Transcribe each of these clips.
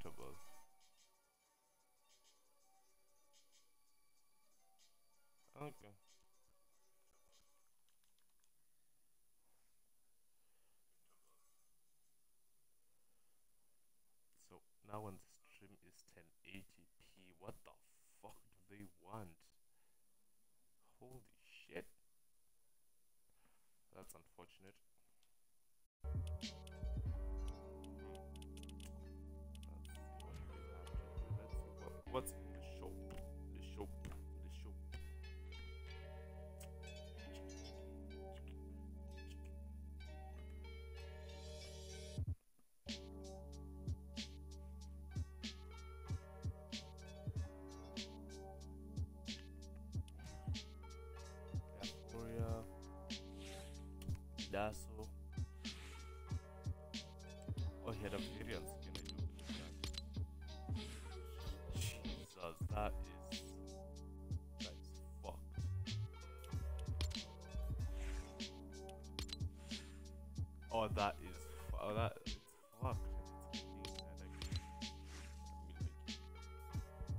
acceptable. Okay. So now when the stream is 1080p, what the fuck do they want? Holy shit. That's unfortunate. Dasso. Oh, he had a variance. Can I do that? Jesus, that is that is fucked. Oh, that is oh, that fucked. It's clean, man. I can- I mean, like,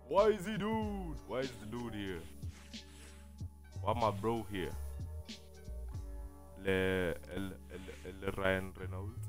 Why is he dude? Why is the dude here? Why my bro here? Le, el, el, el Ryan Reynolds.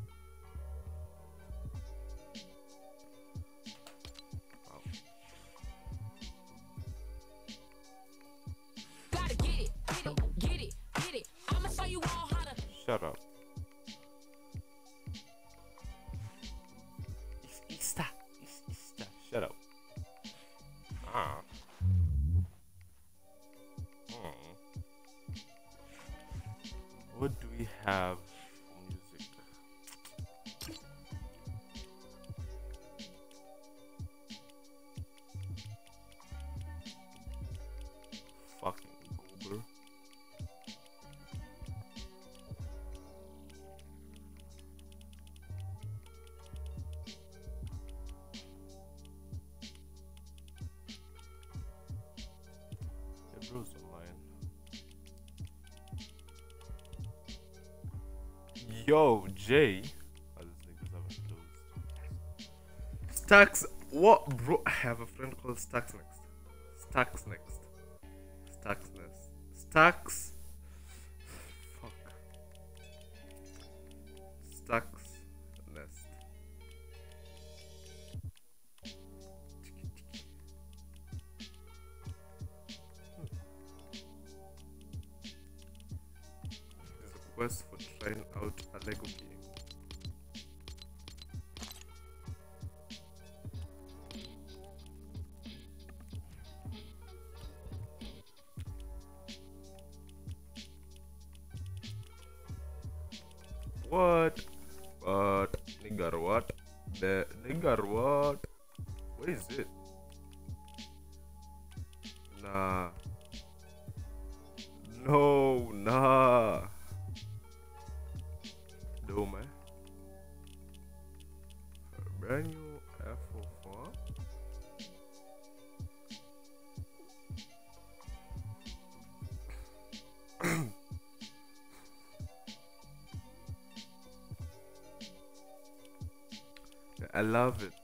Closed. Stacks. What, bro? I have a friend called Stacks next. Stacks next. Stacks next. Stacks. I love it.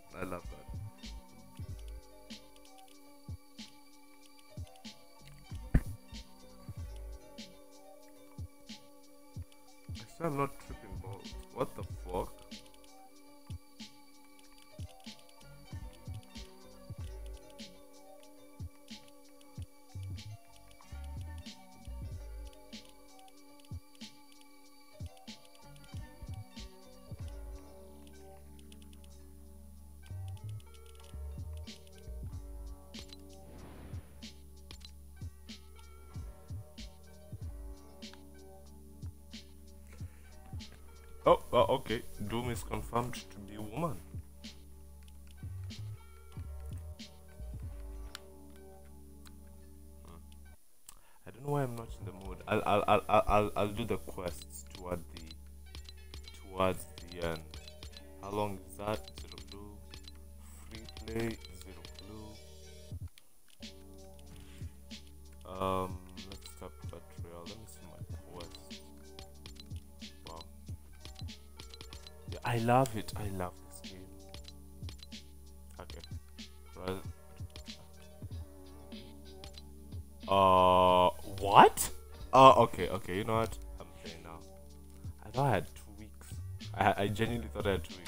Confirmed to be a woman. Hmm. I don't know why I'm not in the mood. I'll, I'll, I'll, I'll, I'll, I'll do the quests I love this game. Okay. Well. Uh, what? Oh, uh, okay, okay. You know what? I'm playing now. I thought I had two weeks. I, I genuinely thought I had two weeks.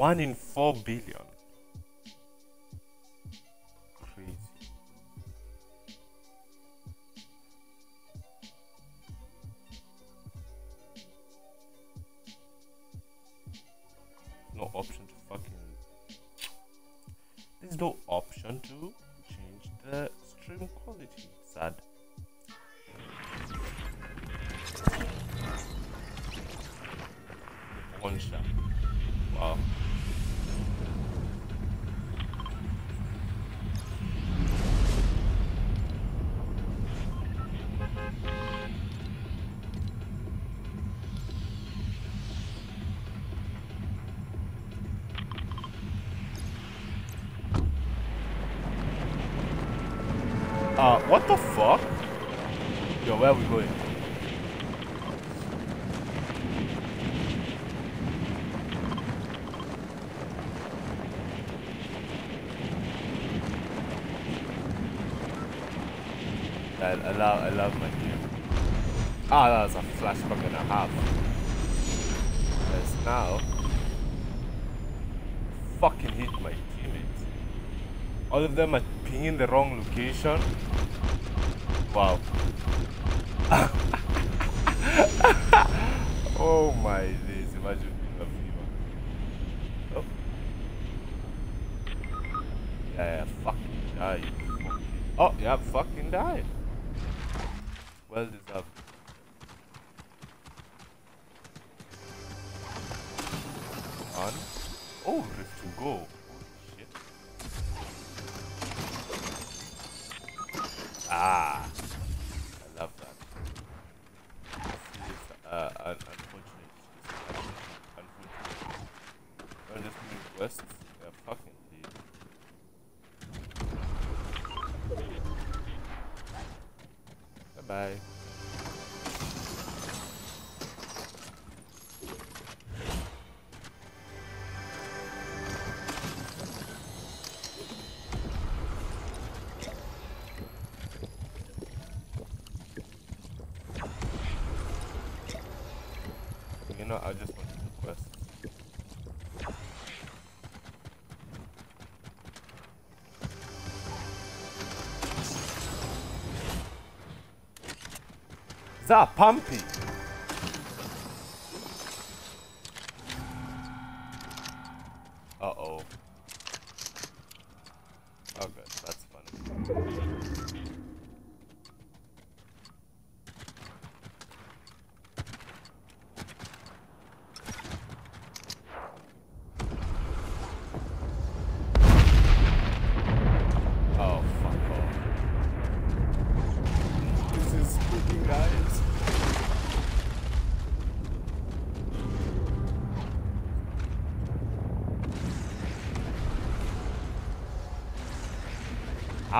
One in four billion. Uh, what the fuck? Yo, where are we going? I, I love, I love my game. Ah, that was a flashback and a half. Yes, now, fucking hit my teammates. All of them are pinging the wrong location. Wow. What's up, Pumpy?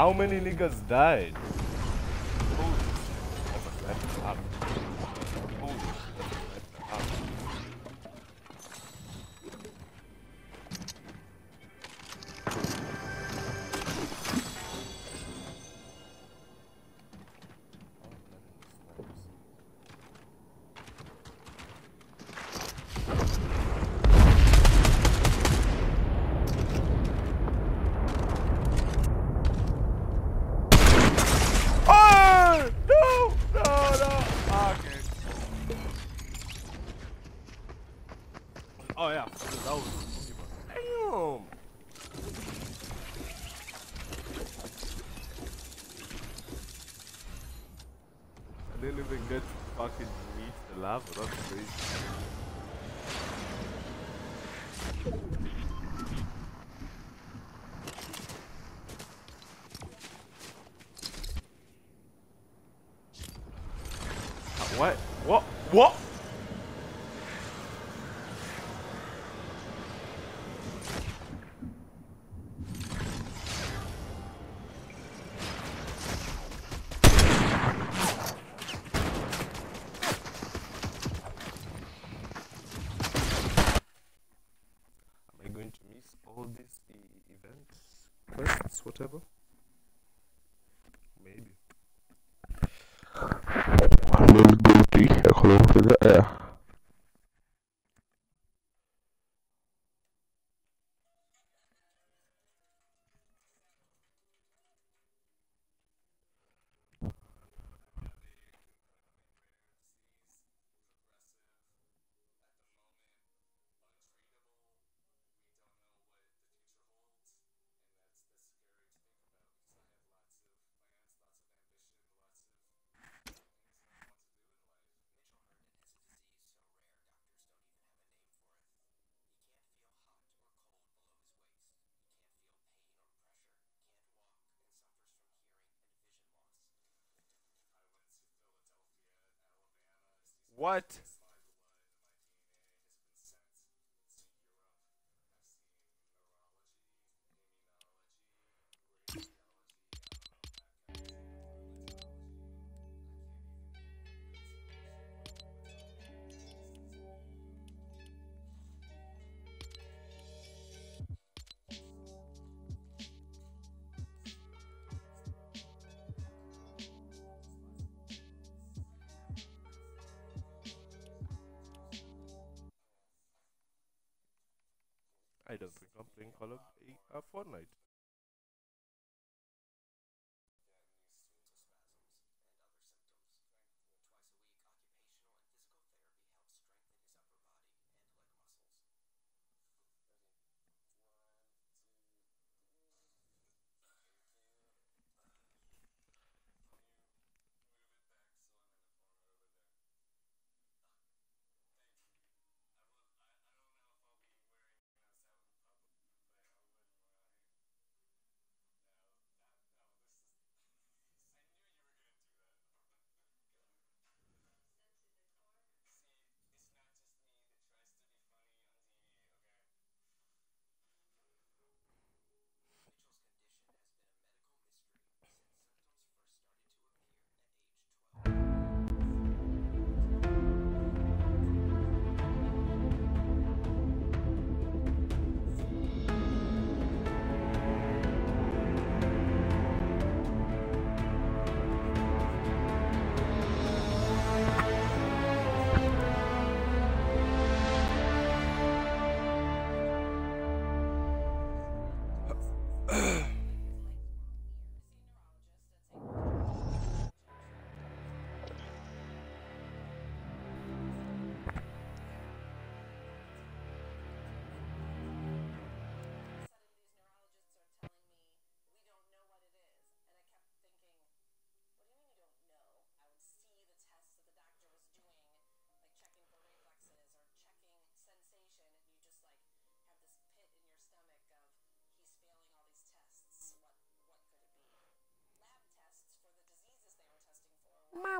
How many niggas died? What? What? What? What? I don't think I'm playing Call of uh, Fortnite.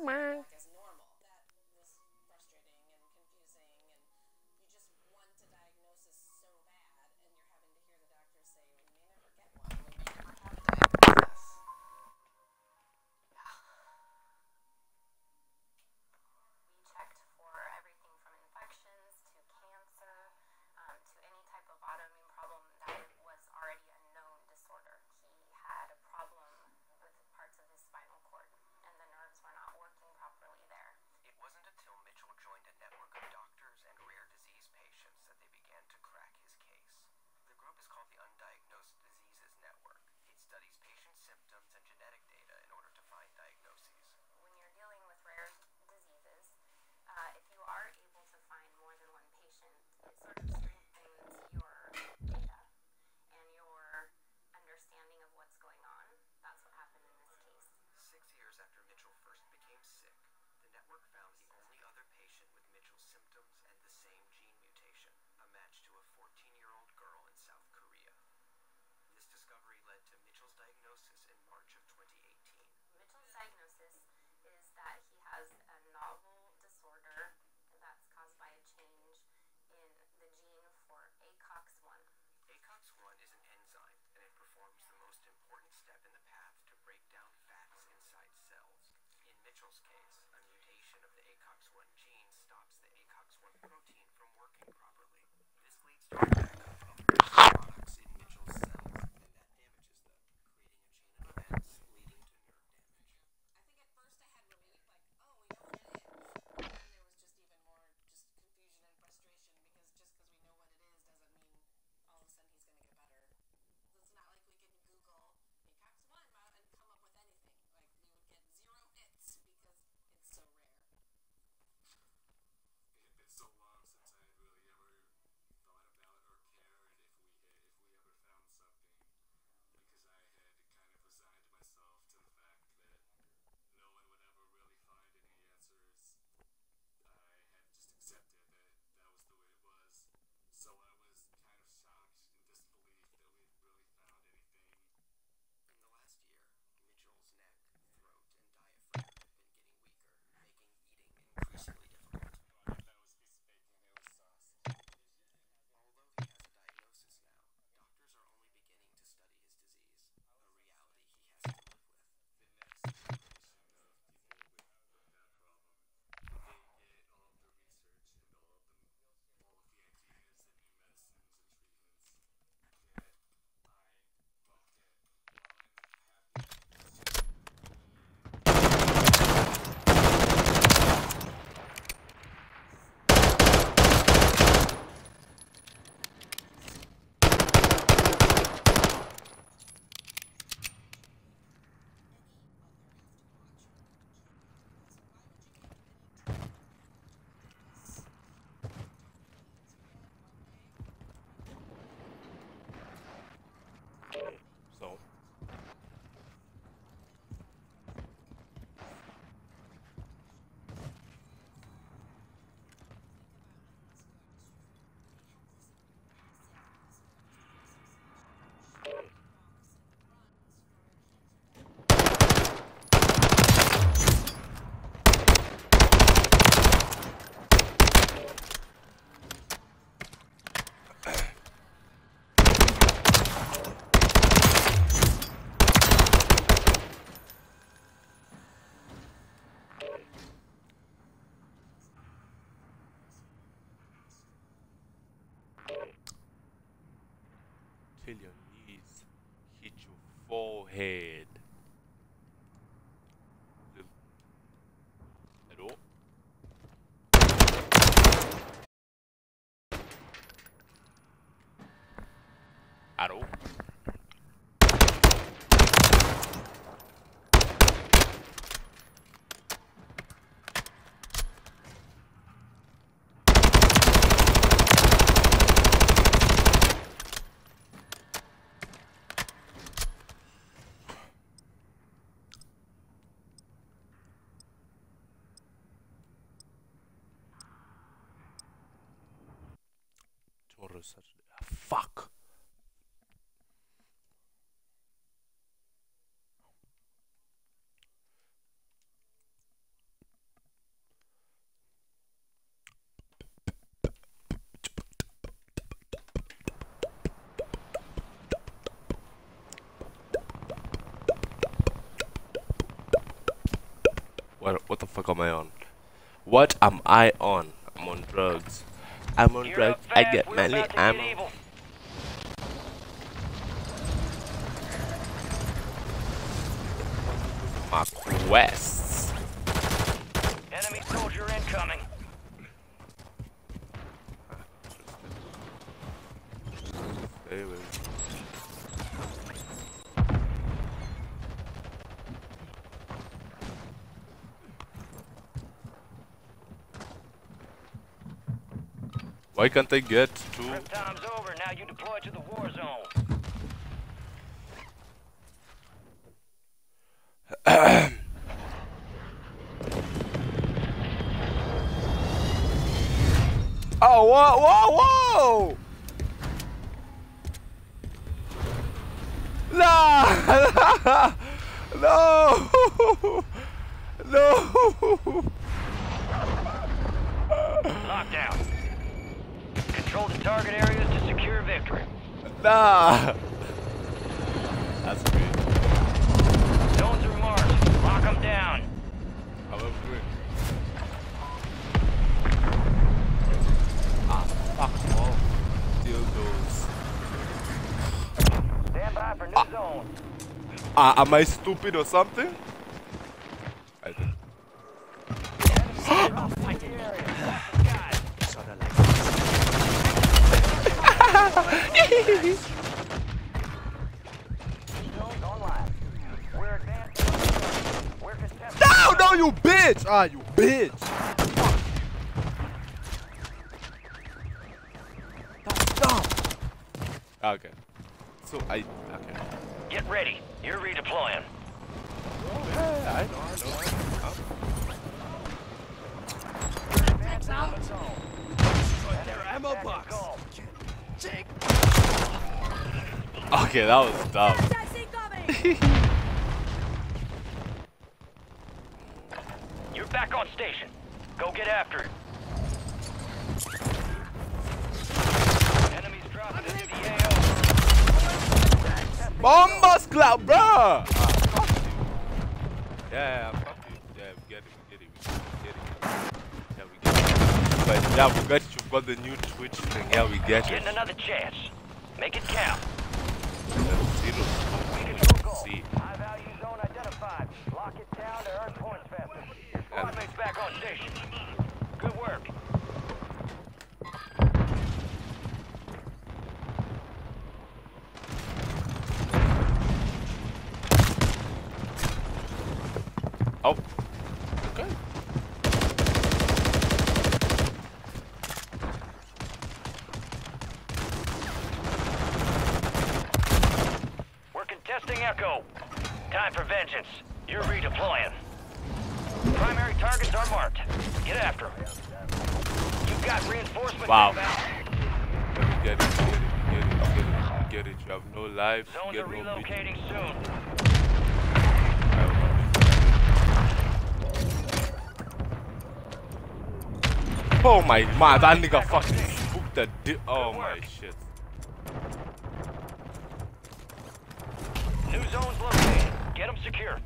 Mama. group is called the Undiagnosed Diseases Network. It studies patient symptoms and genetic data in order to find diagnoses. When you're dealing with rare diseases, uh, if you are able to find more than one patient, it sort of strengthens your data and your understanding of what's going on. That's what happened in this case. Six years after Mitchell first became sick, the network found the only other patient with Mitchell's symptoms and the same gene mutation, a match to a 14-year-old discovery led to Mitchell's diagnosis in March of 2018. Mitchell's diagnosis is that he has a novel disorder that's caused by a change in the gene for ACOX1. ACOX1 is an enzyme, and it performs the most important step in the path to break down fats inside cells. In Mitchell's case, a mutation of the ACOX1 gene stops the ACOX1 protein from working properly. feel your knees hit your forehead. Hello. Hello. such. Fuck. What, what the fuck am I on? What am I on? I'm on drugs. I'm on drugs. I get. I'm get my quests. Enemy soldier incoming. Stay with me. Why can't I get to? Time's over. Now you deploy to the war zone. Oh, whoa, whoa, whoa! Nah! no! No! Lockdown. Control the target areas to secure victory. Nah! That's great. Zones are marked. Lock them down. However, great. Ah, fuck off. Dildos. Stand by for new zone. Ah, am I stupid or something? I think. Zones online. We're advancing. We're contesting. No, no, you bitch! Ah, you bitch! That's dumb. Okay. So I okay. Get ready. You're redeploying. Hey, I know, I know, I know. Their ammo box. Okay, that was dumb. You're back on station. Go get after it. Enemies dropping into the AO. Bombas cloud, bruh! Ah, fuck you. Yeah, yeah, fuck you. Yeah, we get it, we get it, we get it. Yeah, we get it. But yeah, we got you've got the new Twitch thing. Yeah, we get it. Getting another chance. Make it count. Zero. Control goal. See. High value zone identified. Lock it down to earn points faster. Your squad mates back on station. Good work. Oh. Okay. We're contesting Echo. Time for vengeance. You're redeploying. Primary targets are marked. Get after them. You've got reinforcements Wow. inbound. Yeah, we get it, we get it, we get it, we get it, we get it. You have no life, you Zones get are no bitch. relocating soon. Oh my man, that nigga fucking spooked the di- Oh my shit. New zones located. Get them secure.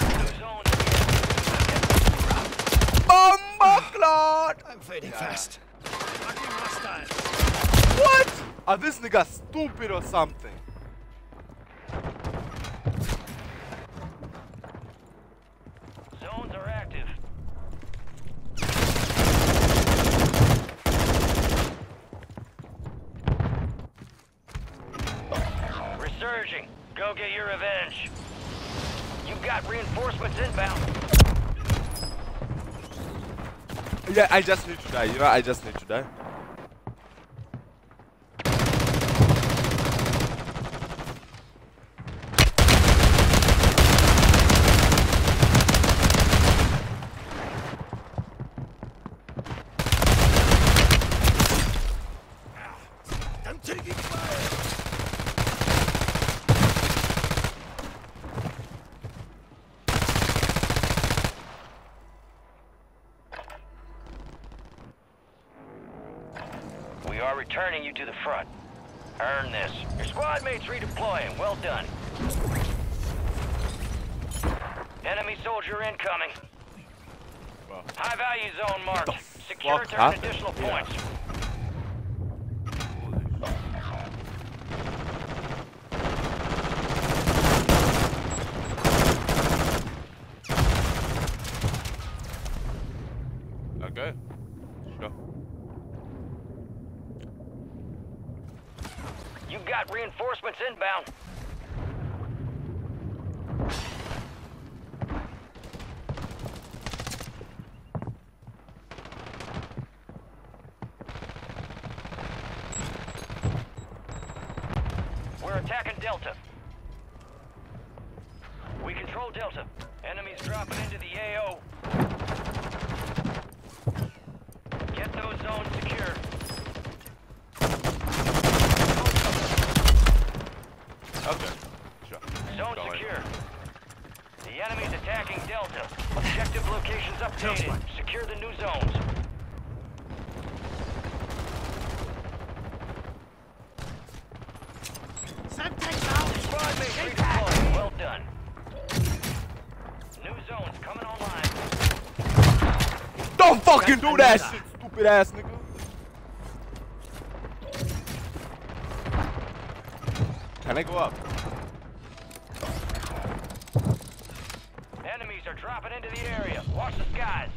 New zones. Bomba clot! I'm fading fast. What? Are this nigga stupid or something? Zones are active. Resurging. Go get your revenge. You've got reinforcements inbound. Yeah, I just need to die. You know, I just need to die. Do that shit, stupid ass nigga. Can I go up? Enemies are dropping into the area. Watch the skies.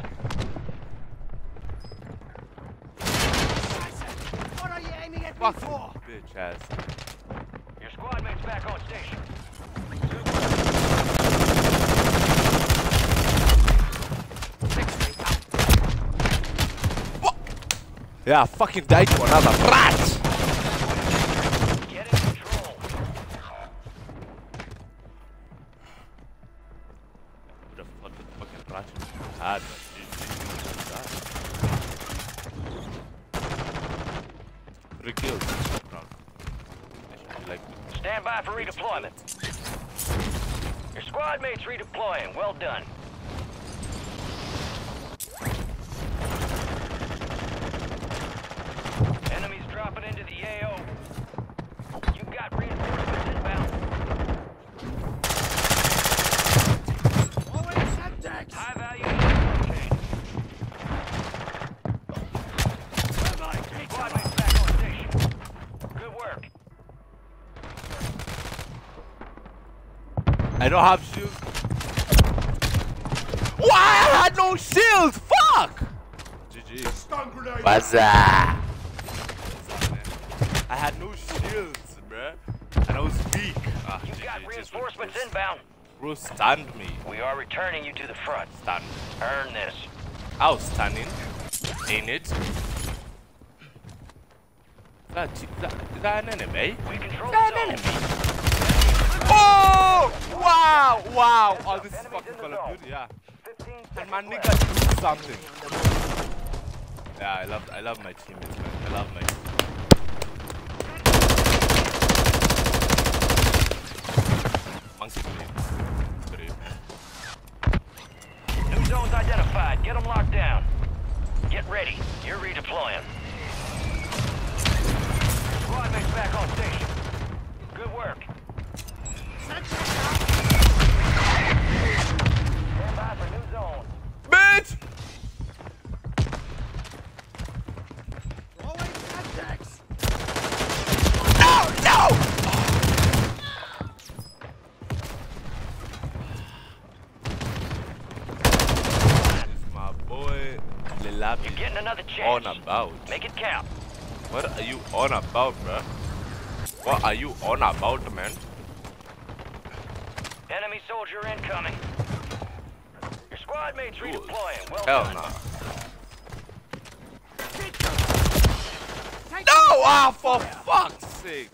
What are you aiming at me Fuck for? bitch ass. Your squad mates back on station. Yeah, fucking died to another rat. Get in control. Who the fuck did fucking rat you had? Three kills. Round. I should be like, Stand by for redeployment. Your squad mates redeploying. Well done. Enemies dropping into the AO. You've got reinforcements inbound. Always Semtex! High value ammo located. Somebody take Squad cover! mates back on station. Good work. I don't have shields. Why? I had no shields. Fuck. GG. Stun grenade! What's that? I had no shields, bruh. And I was weak. Ah, You've GG, got reinforcements inbound. Bro, stand me. We are returning you to the front. Stand. Earn this. I was standing. Ain't it? Is that, is that, is that an enemy? We control Is that the an zone. enemy? Oh! Wow! Wow! Oh, this is fucking Call of. Duty, yeah. 15 And my nigga do something. Yeah, I love, I love my teammates, man. I love my. Blade. New zones identified. Get them locked down. Get ready. You're redeploying. Squad mates back on station. Good work. Semtex out! Stand by for new zone. Bitch! Always Semtex! No! No! This is my boy Lilabi You're getting another chance. on about. Make it count. What are you on about, bruh? What are you on about, man? Enemy soldier incoming. Your squad mates Ooh. redeploying. Well Hell done. nah. Take! Take No! cover! Ah, for fuck's sake!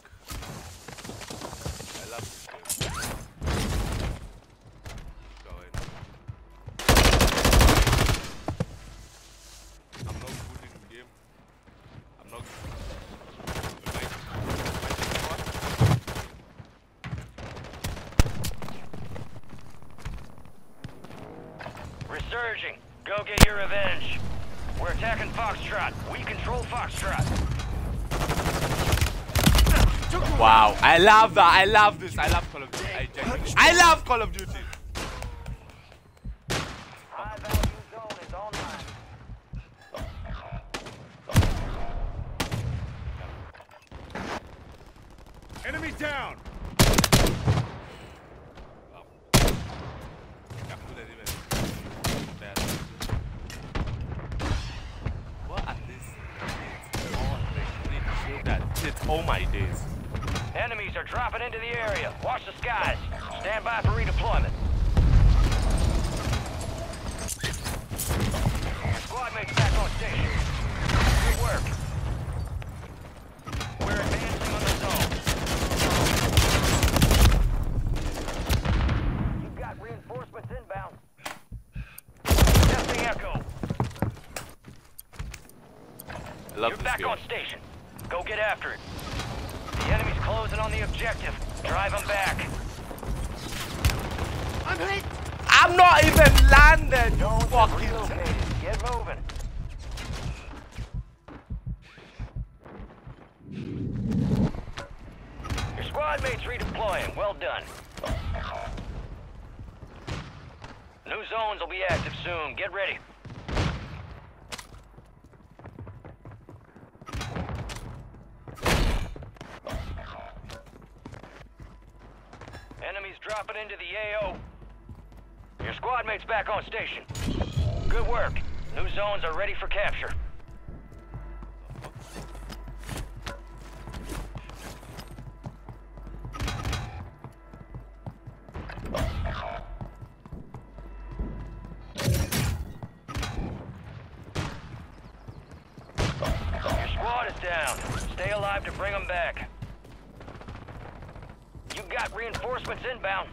I love that. I love this. I love Call of Duty. I, I love Call of Duty. into the air. station. Good work. New zones are ready for capture. Your squad is down. Stay alive to bring them back. You've got reinforcements inbound.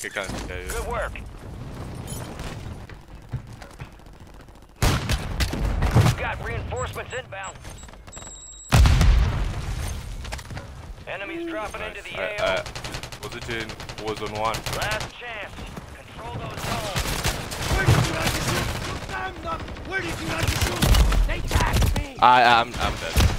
think it kind of. Good work. We've got reinforcements inbound. Enemies dropping nice. into the was on one. Last chance. Control those zones. Where did you like to shoot? You found them. Where did you like to shoot? They tagged me. I, I'm, I'm dead.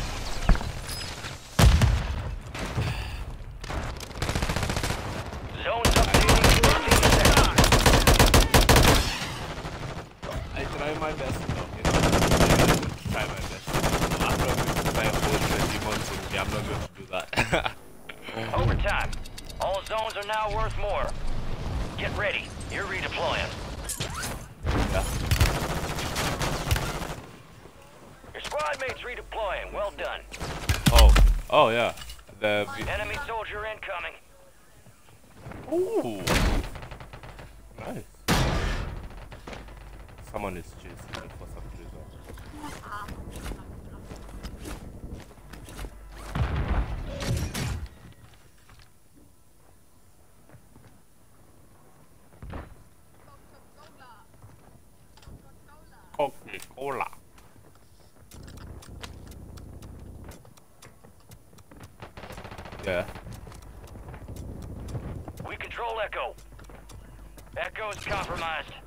is compromised.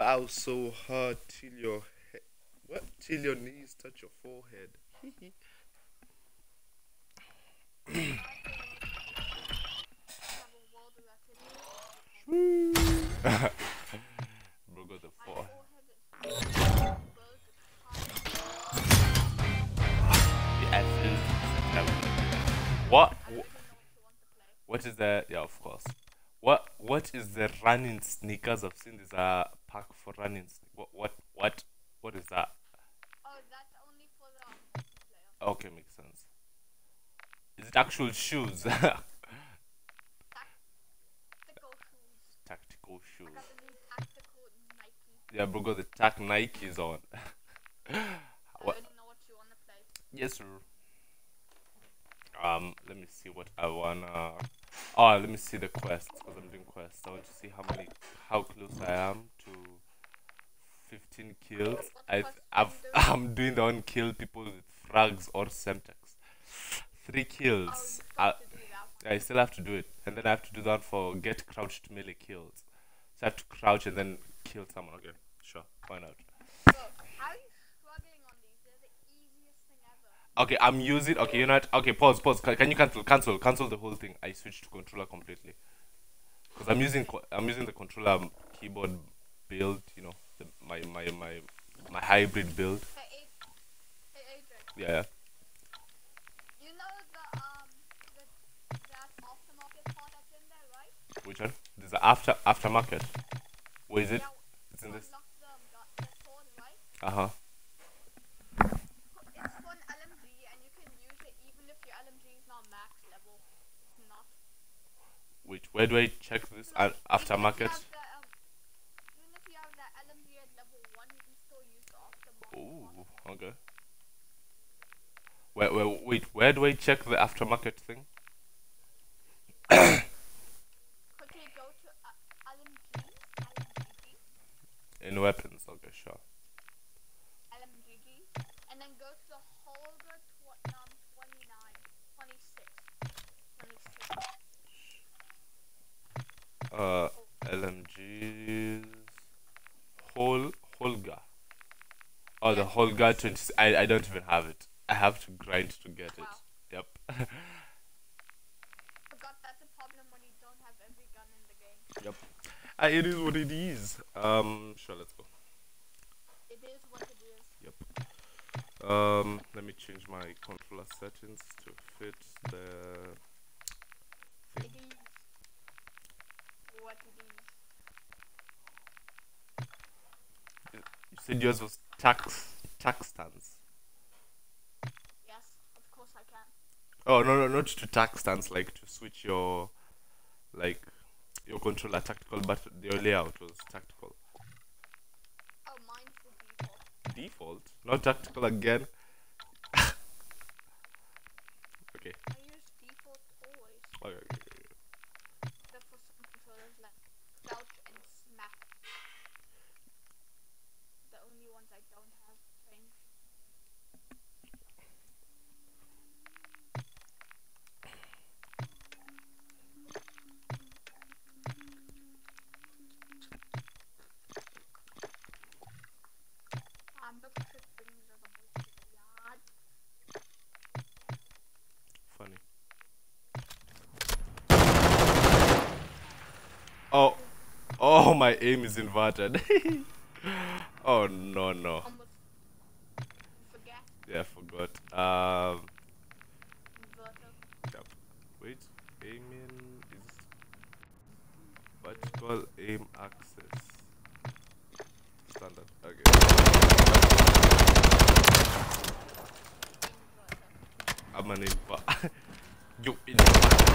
Bow so hard till your he- what till your knees touch your forehead. Bro got the four. What? What is that? yeah of course. What what is the running sneakers? I've seen this uh pack for running. sne- What what what what is that? Oh, that's only for the player. Okay, makes sense. Is it actual shoes? Tactical shoes. Tactical shoes. got the new tactical Nike. Yeah, bro, got the tack Nikes on. I what? already know what you want to play. Yes, sir. Um, let me see what I wanna. Oh, let me see the quests because I'm doing quests. I want to see how many, how close I am to 15 kills. I I've, I'm doing the one kill people with frags or semtex. Three kills. Oh, I, you got to do that one. I still have to do it, and then I have to do that for get crouched melee kills. So I have to crouch and then kill someone. Okay, sure, why not? Bro, how are you struggling on these? They're the easiest thing ever. Okay, I'm using. Okay, you know what? Okay, pause, pause. Can, can you cancel, cancel, cancel the whole thing? I switched to controller completely. Cause I'm using, I'm using the controller um, keyboard build. You know, the, my my my my hybrid build. Hey, hey Adrian. Yeah, yeah. You know the um the that aftermarket part that's in there, right? Which one? There's the after aftermarket. Where is it? Yeah, It's in this. unlock the, gu- the sword, right? Uh huh. It's for an LMG, and you can use it even if your LMG is not max level. It's not. Which? Where do I check this? Like, even if you aftermarket. have the, even if you have that LMG at level one, you can still use the aftermarket. Ooh. Okay. Where, where, wait, where do I check the aftermarket thing? Quickly go to uh, In weapons. Okay, sure. LMGs, and then go to the Holger tw- um, 29, 26, 26. Uh, LMGs. Hol Holger. Oh, the Holger 20. I, I don't even have it. I have to grind to get it. Yep. Forgot that's a problem when you don't have every gun in the game. yep. Uh, it is what it is. Um, sure, let's go. It is what it is. Yep. Um, let me change my controller settings to fit the. It is what it is. You said yours was tax tac stance. Yes, of course I can. Oh no no not to tac stance like to switch your like your controller tactical but your layout was tactical. Oh, mine's default. Default, not tactical again. okay. I use default always. Okay, okay, okay, okay. Except for some controllers like Couch and Smack. The only ones I don't have changed. I'm the trick things are the most yard. Funny. Oh, oh, my aim is inverted. oh no no. Yeah, I forgot. Um, yep. Wait, aiming is vertical aim axis. Standard. Okay. I'm an inver. you inver.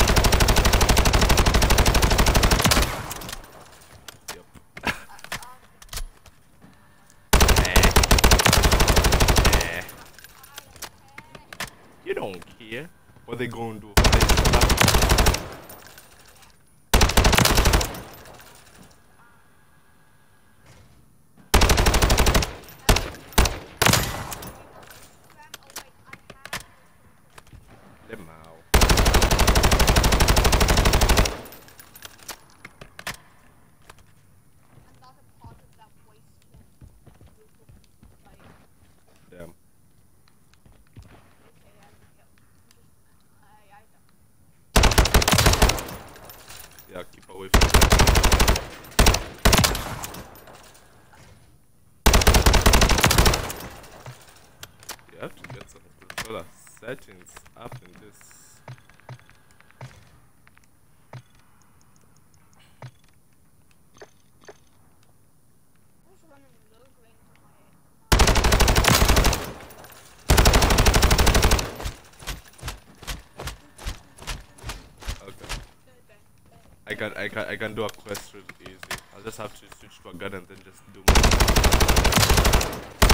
Yep. Eh. Eh. You don't care what they gonna do. settings up in this. I can I can I can do a quest really easy. I'll just have to switch to a gun and then just do more.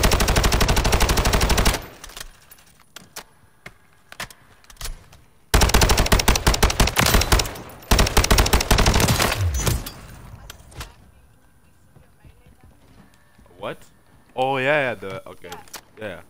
Oh yeah, yeah the okay. Yeah.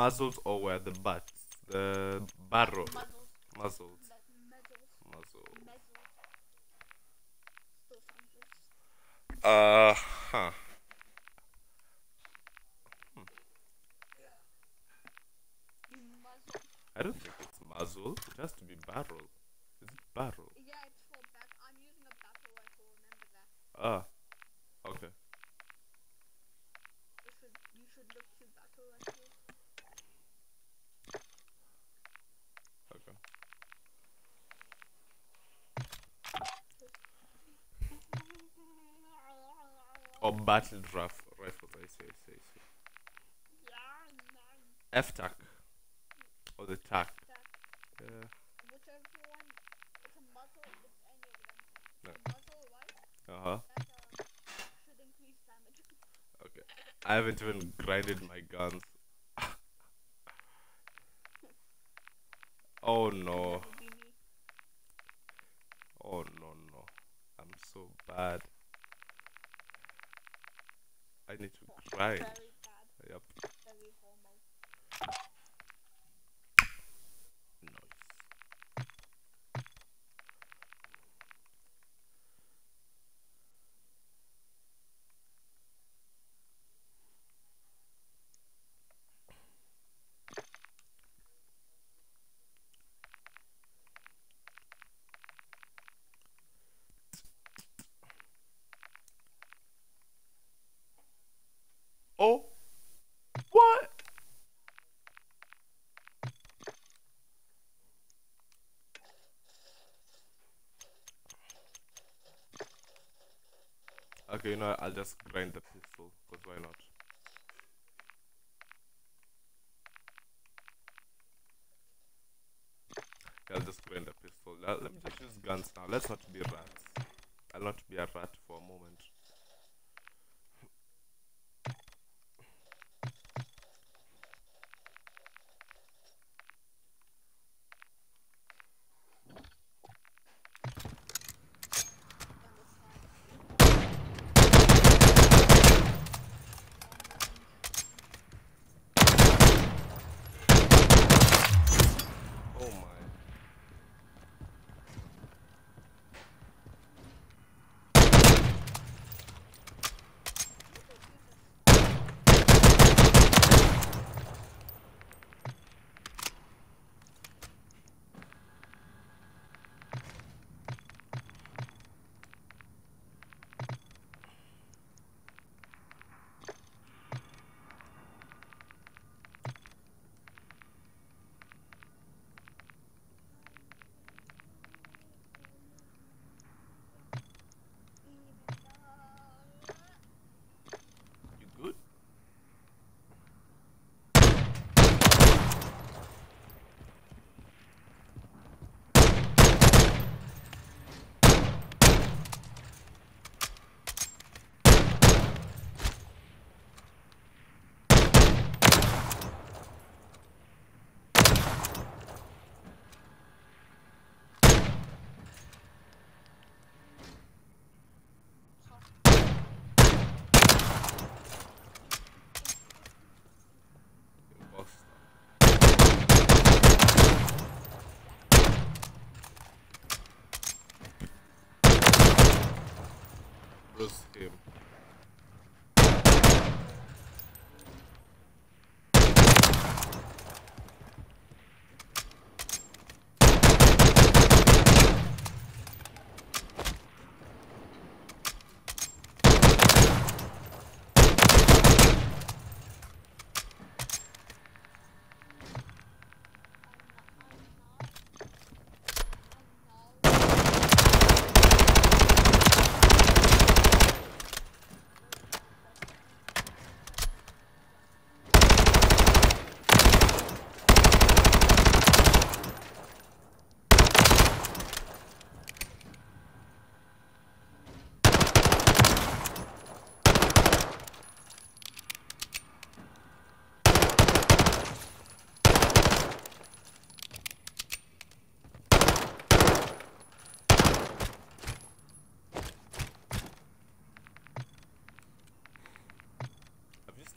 muscles or where the butts? The battle rifle, rifle I say, I say, I say. F tac. Or the tac. Yeah. Uh-huh. Uh huh. Okay. I haven't even grinded my guns. Okay, nur Arena altersgerecht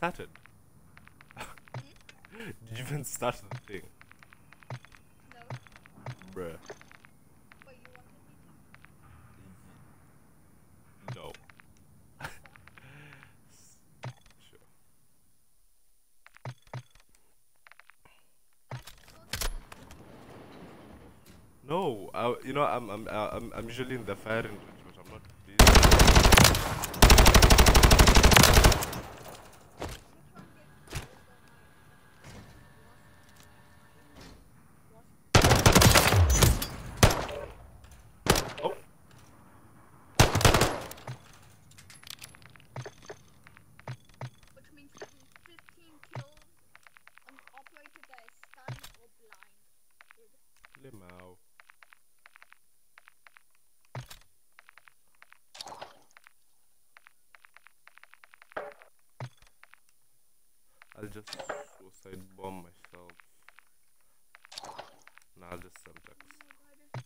started? Did you even start the thing? No. Bruh. But you wanted me to. Mm-hmm. No. sure. No, I, you know I'm I'm I'm I'm usually in the firing range, but I'm not busy. Oh, Which means having 15 kills on operator that is stunned or blind. Dude. Limau. I'll just suicide bomb myself. Nah, I'll just semtex. Oh no, there's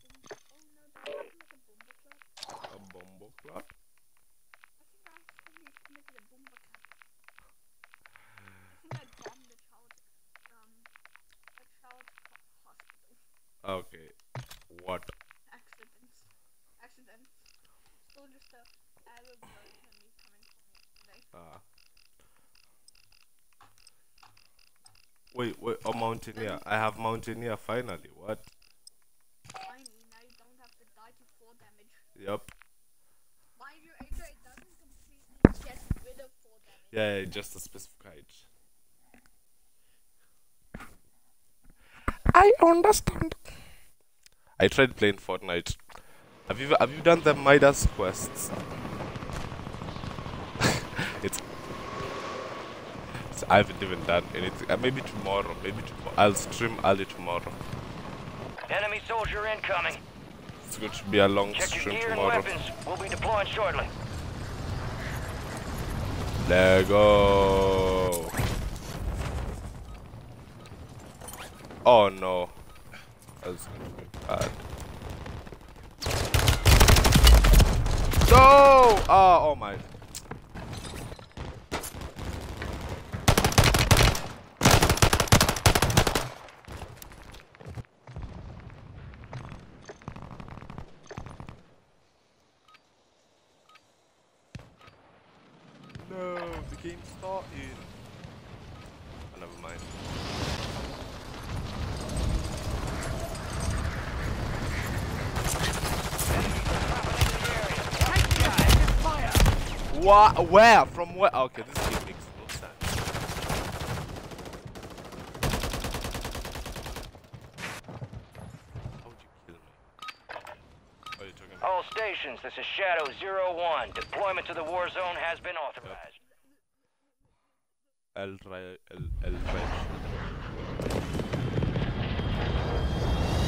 oh no, there's like a bomber A bombo club. clock? I think I accidentally committed a bomber club. I think I bombed a child, um, a child ho- hospital. Okay. What? Accident. Accident. Still just a Arab version of me coming from yesterday. Ah. Wait, wait, a mountaineer. I have mountaineer finally. What? Finally, now you don't have to die to 4 damage. Yep. Mind you, Adra, it doesn't completely get rid of 4 damage. Yeah, yeah, just a specific height. I understand. I tried playing Fortnite. Have you have you done the Midas quests? it's, it's I haven't even done anything. Uh, maybe tomorrow. Maybe tomorrow. I'll stream early tomorrow. Enemy soldier incoming. It's going to be a long Check your stream gear and tomorrow. weapons. We'll be deploying shortly. Let go. Oh no. That's gonna be bad. No! Ah, oh my. No, the game started. Oh, never mind. What? Where? From where? Oh, okay, this game makes no sense. How would you kill me? Oh, you're talking All stations, this is Shadow Zero One. Deployment to the war zone has been authorized. El Ray, El, El Ray.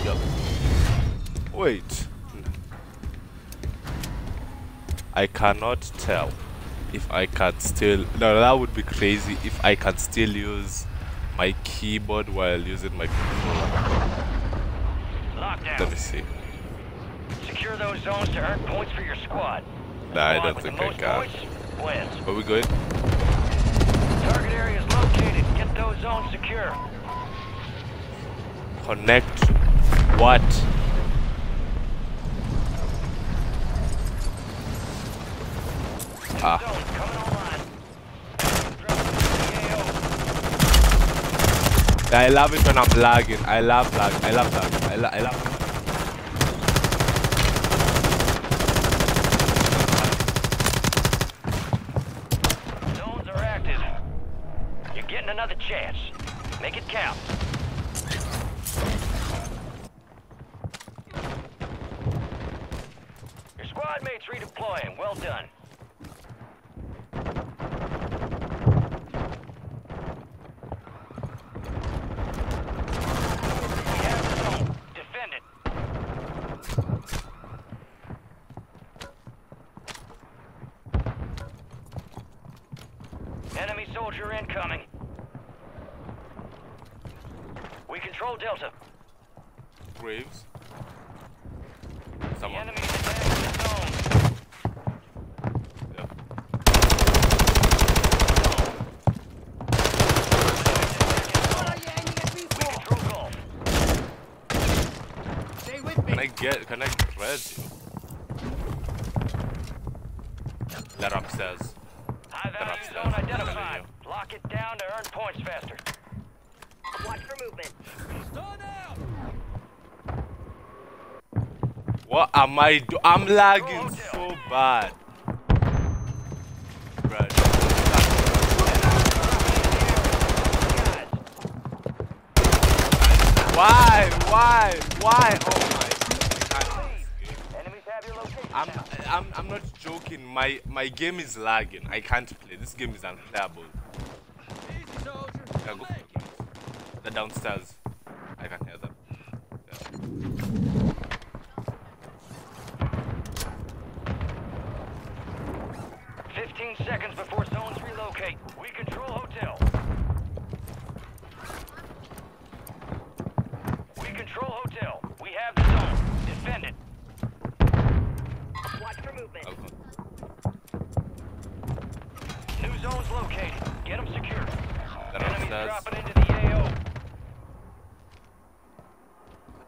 Yup. Wait. I cannot tell if I can still. No, that would be crazy if I can still use my keyboard while using my controller. Lockdown. Let me see. Secure those zones to earn points for your squad. Nah, I don't think I can. points. Where we good? Target area is located. Get those zones secure. Connect. What? Ah. I love it when I'm lagging. I love lag. I love lag. I, lo- I love. Zones are active. You're getting another chance. Make it count. Your squad mates redeploying. Well done. We have the zone. Defend it. Enemy soldier incoming. We control Delta. Graves. The Someone. enemy is attacking the zone. Yeah. Can I get? Can I red you? They're upstairs. High They're value upstairs. zone I'm telling identified. you. Lock it down to earn points faster. Watch for movement. Stun out! What am I do? I'm lagging oh, so bad. Why? Why? Why? Oh my! I can't escape. enemies have your location I'm. I'm, I'm not joking. My, my game is lagging. I can't play. This game is unplayable. Yeah, go. They're downstairs.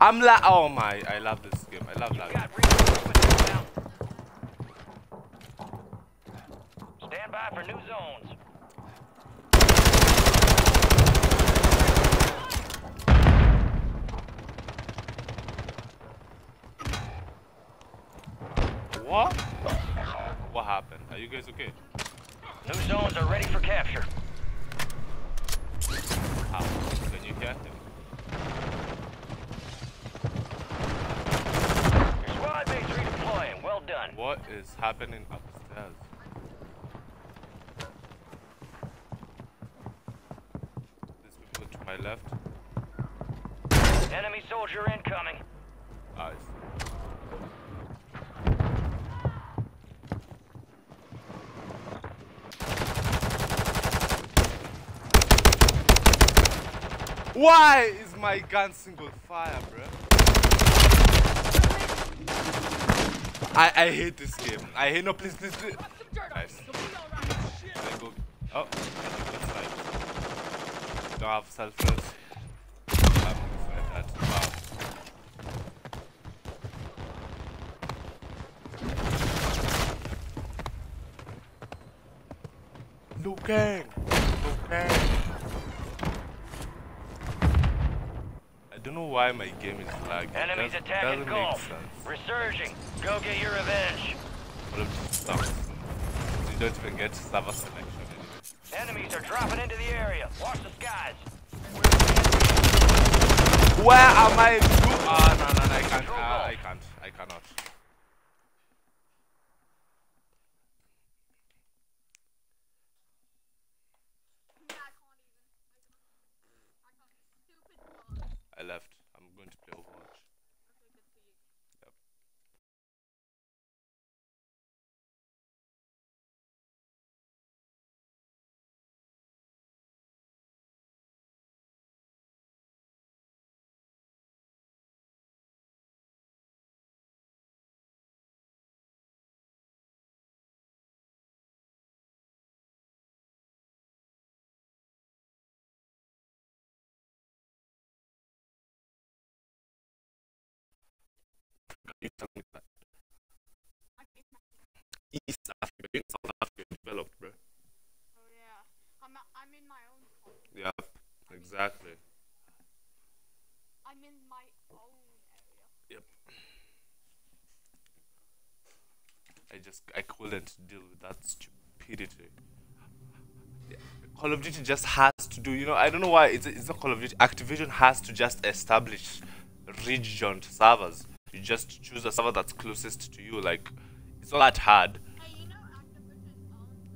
I'm la. Oh my! I love this game. I love. Got. Stand by for new zones. What? What happened? Are you guys okay? New zones are ready for capture. How? Can you hear him? Your squad mates redeploying. Well done. What is happening upstairs? These people to my left. Enemy soldier incoming. Eyes. Why is my gun single fire, bro? I I hate this game. I hate no please please please. Nice. Oh, that's right. Don't have self-res. I'm like that. Wow. No gang. No gang. I don't know why my game is lagging. Enemies Does- attacking Gulf. Resurging. Go get your revenge. All of this. You don't even get server selection anyway. Enemies are dropping into the area. Watch the skies. Where am I? Ah, no, no, no, I can't. Uh, I can't. I cannot. Yeah, I can't even. I got stupid bugs. I left. I'm going to play Overwatch. Okay, good for you. Yep. You tell me that. East Africa, in South Africa developed, bro. Oh yeah. I'm I'm in my own continent. Yep, exactly. I'm in my own area. Yep. I just I couldn't deal with that stupidity. Yeah, Call of Duty just has to do, you know, I don't know why it's it's not Call of Duty. Activision has to just establish region servers. You just choose a server that's closest to you. Like it's not that hard. Hey, you know owns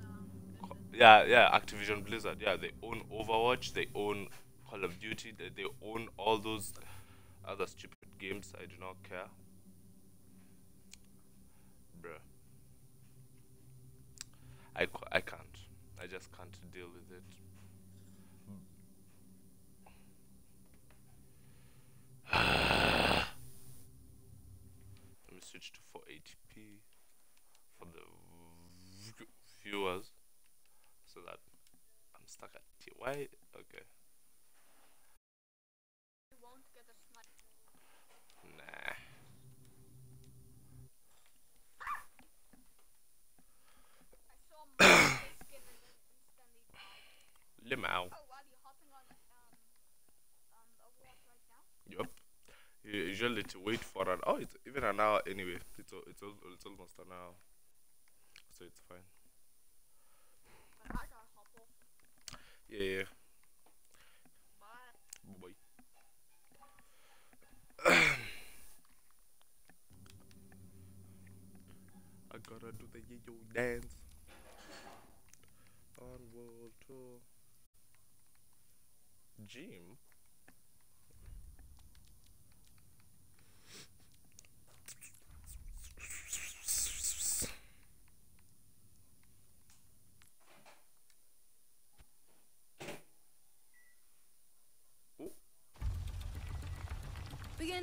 um. Yeah, yeah, Activision Blizzard. Yeah, they own Overwatch, they own Call of Duty, they, they own all those other stupid games. I do not care. Bruh. I, I can't. I just can't deal with it. switch to 480p for the viewers so that I'm stuck at ty. Okay. Nah. Limau. You usually to wait for an oh it's even an hour anyway. It's it's it's almost an hour. So it's fine. Yeah, yeah. I gotta do the yo dance on world tour. Jim.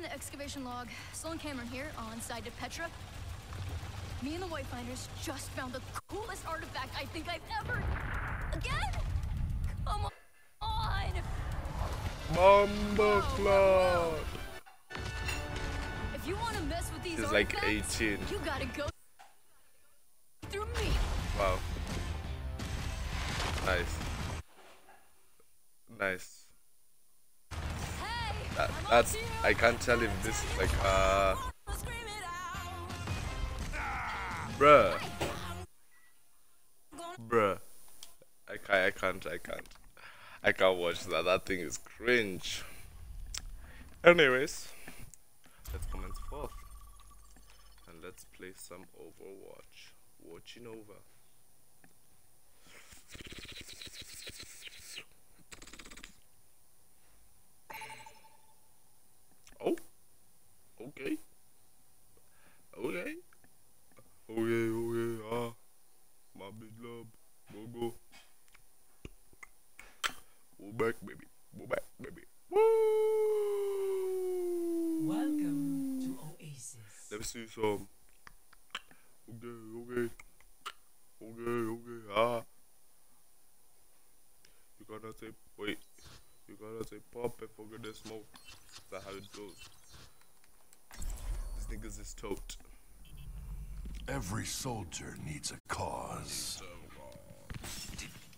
The excavation log. Sloan Cameron here on side to Petra. Me and the Whitefinders just found the coolest artifact I think I've ever. Again? Come on! Bomba Cloud. If you want to mess with these He's like 18. you gotta go I can't tell if this is like uh bruh. Bruh. I can't I can't I can't. I can't watch that. That thing is cringe. Anyways, let's commence forth. And let's play some Overwatch. Watching over. Oh. Okay. Okay. Okay, okay, ah. My big love. Go, go. Go back, baby. Go back, baby. Woo! Welcome to Oasis. Let me see some. Okay, okay. Okay, okay, ah. You gotta say, wait. You gotta say pop and forget the smoke. That's how it goes. This niggas is tote. Every soldier needs a cause.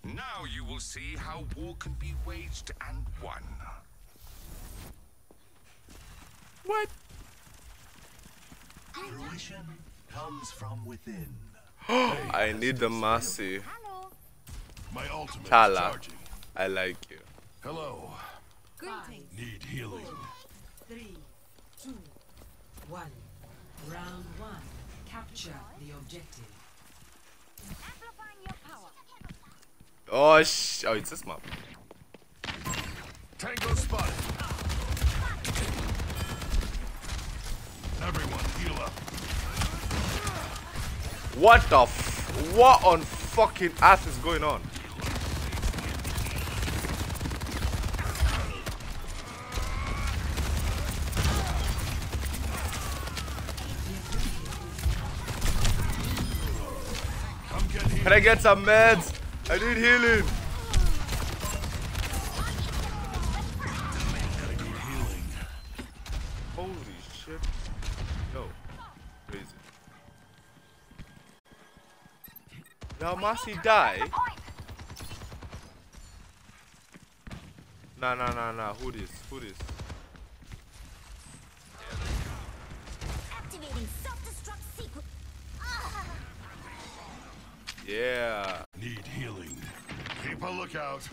Now you will see how war can be waged and won. What? Fruition comes from within. I need the mercy. My ultimate Tala. charging. I like you. Hello. Greetings. Need healing. Three, two, one. Round one. Capture the objective. Oh, sh- oh, it's this map. Tango spotted. Everyone heal up. What the f- What on fucking earth is going on? Come get healed. Can I get some meds? I need healing. Holy shit. Yo. Crazy. Now Marcy die? Nah, nah, nah, nah. Who this? Who this? Yeah. Need healing. Keep a lookout.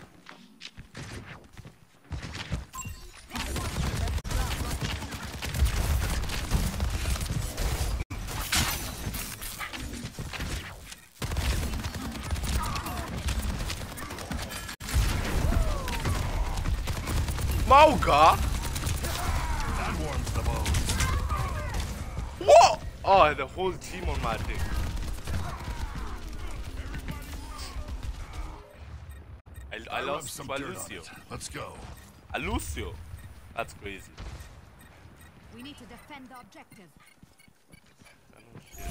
Mauga? That warms the bones. What? Oh, the whole team on my dick. I, I lost some to dirt on Lucio. Let's go. A Lucio? That's crazy. We need to defend the objective. I know shit.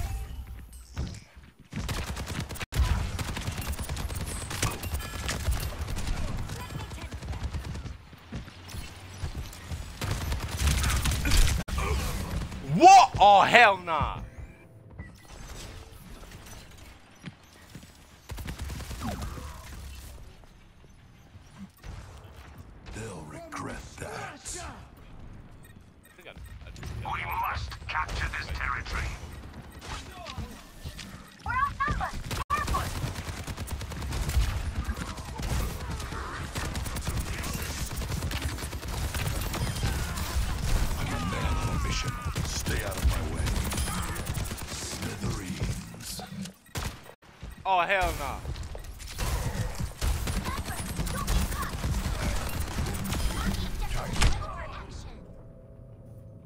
What? Oh hell nah. Oh hell no.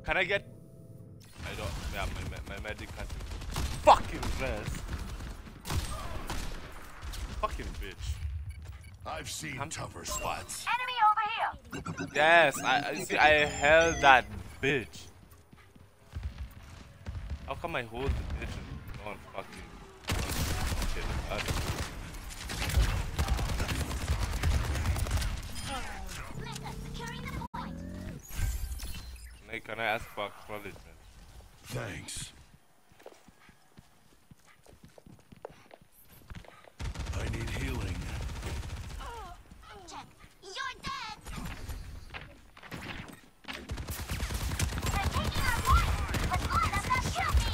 Can I get? I don't. Yeah, my my, my medic can't. Fucking rest. Fucking bitch. I've seen tougher spots. Yes, I, I see. I held that bitch. How come I hold the bitch and don't fucking hit the button? Nate, can I ask for acknowledgement? Thanks. I need healing. You're dead! They're taking our point! Let's let them not kill me!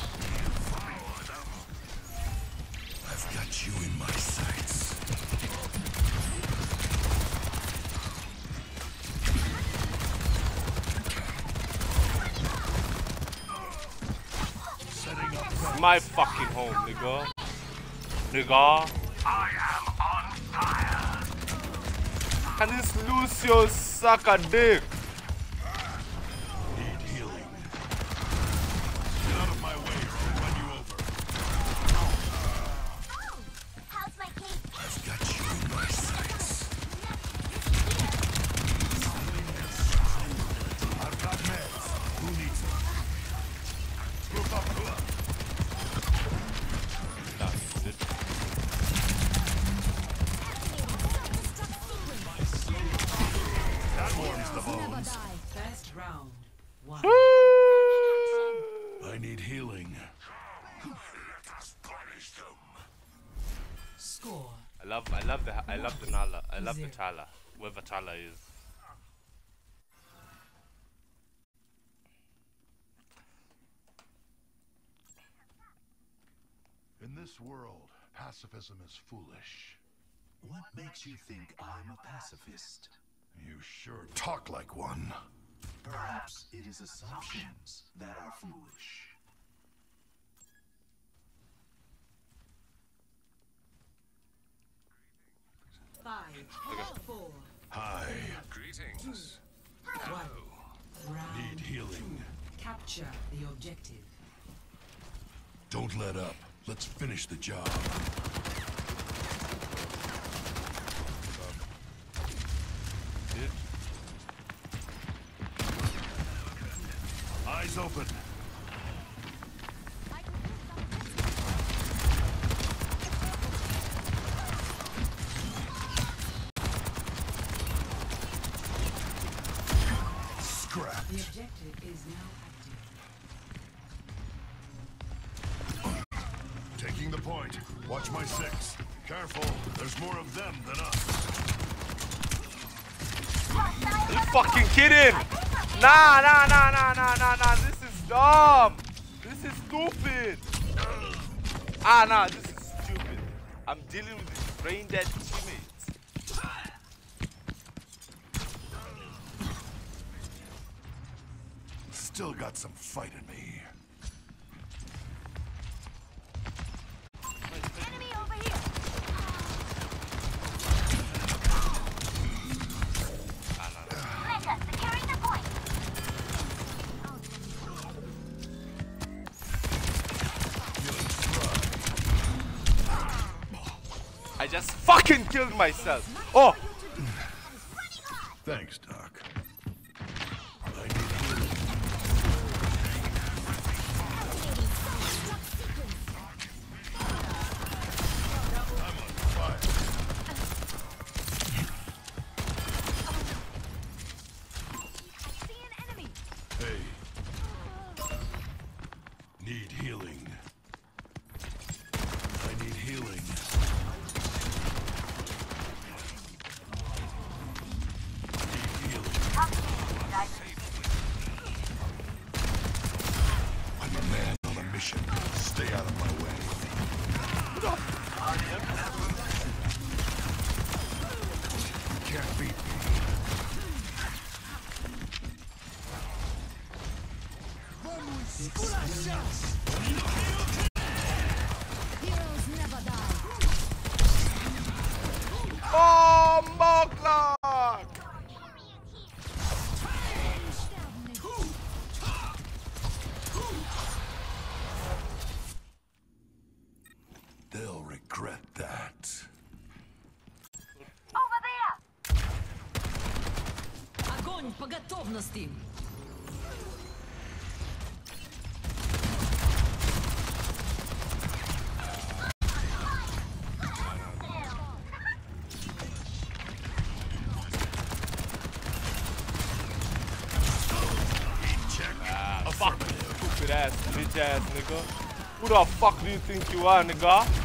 I've got you in my sights. Setting up It's my fucking home, nigga. Nigga. I am on fire. Can this Lucio suck a dick? Nala, I love the Tala, whoever Tala is. In this world, pacifism is foolish. What makes you think I'm a pacifist? You sure talk like one. Perhaps it is assumptions that are foolish. Five. Four. Hi. Greetings. One. Round. Need healing. Capture the objective. Don't let up. Let's finish the job. Eyes open. Them than us. You fucking kidding? Nah, nah, nah, nah, nah, nah, nah. This is dumb. This is stupid. Ah, nah, this is stupid. I'm dealing with these brain dead teammates. Still got some fight in me. Fucking killed myself. Oh, Thanks, Who the fuck do you think you are, nigga?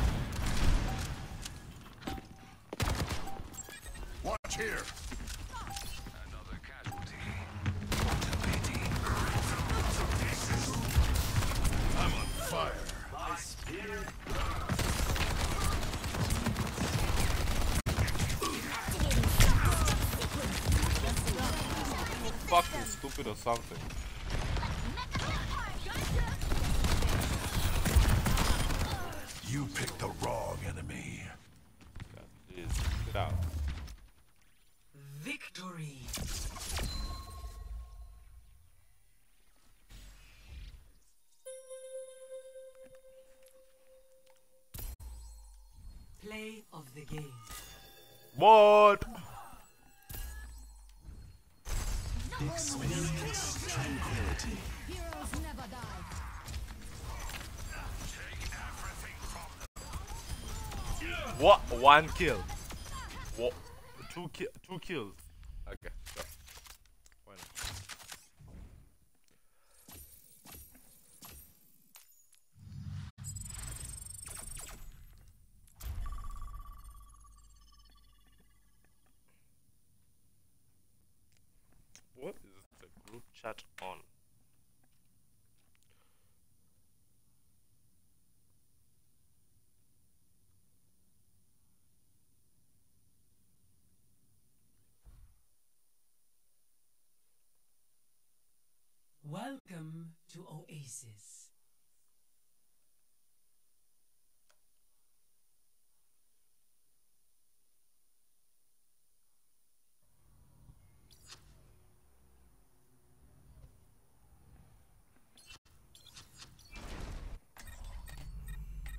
One kill. Two ki Two kills. Okay. Sure. Why not? What is the group chat on? Welcome to Oasis.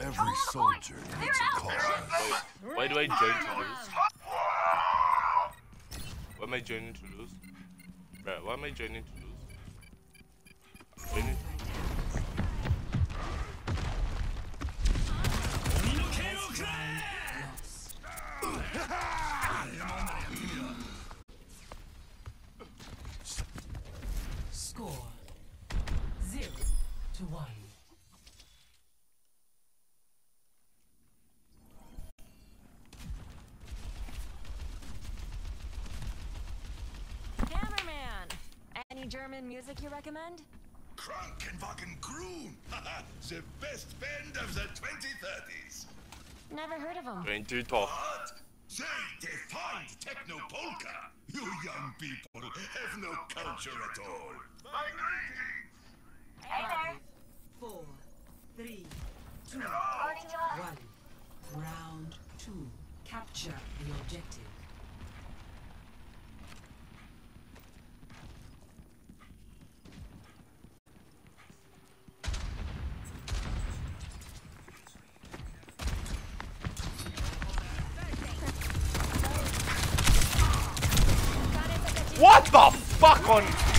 Every soldier needs a cause. Wait, why do I join to lose? Why am I joining to lose? Bruh, why am I joining to lose? Joining Score zero to one. Cameraman! Any German music you recommend? Krankenwagen Grun! the best band of the 2030s. Never heard of them. Going too tough. What? They defined techno polka. You young people have no culture at all. My greetings. Five, four, three, two, one. Round two. Capture the objective. What the fuck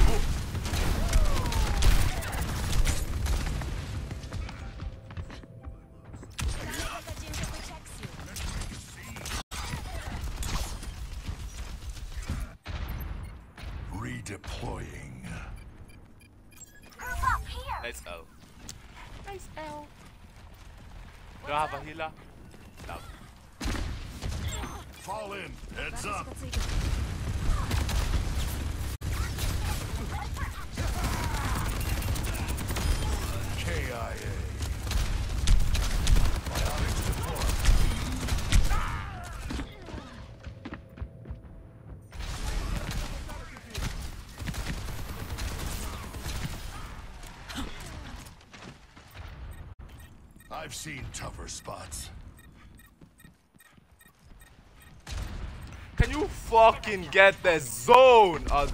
seen tougher spots. Can you fucking get the zone? Oh,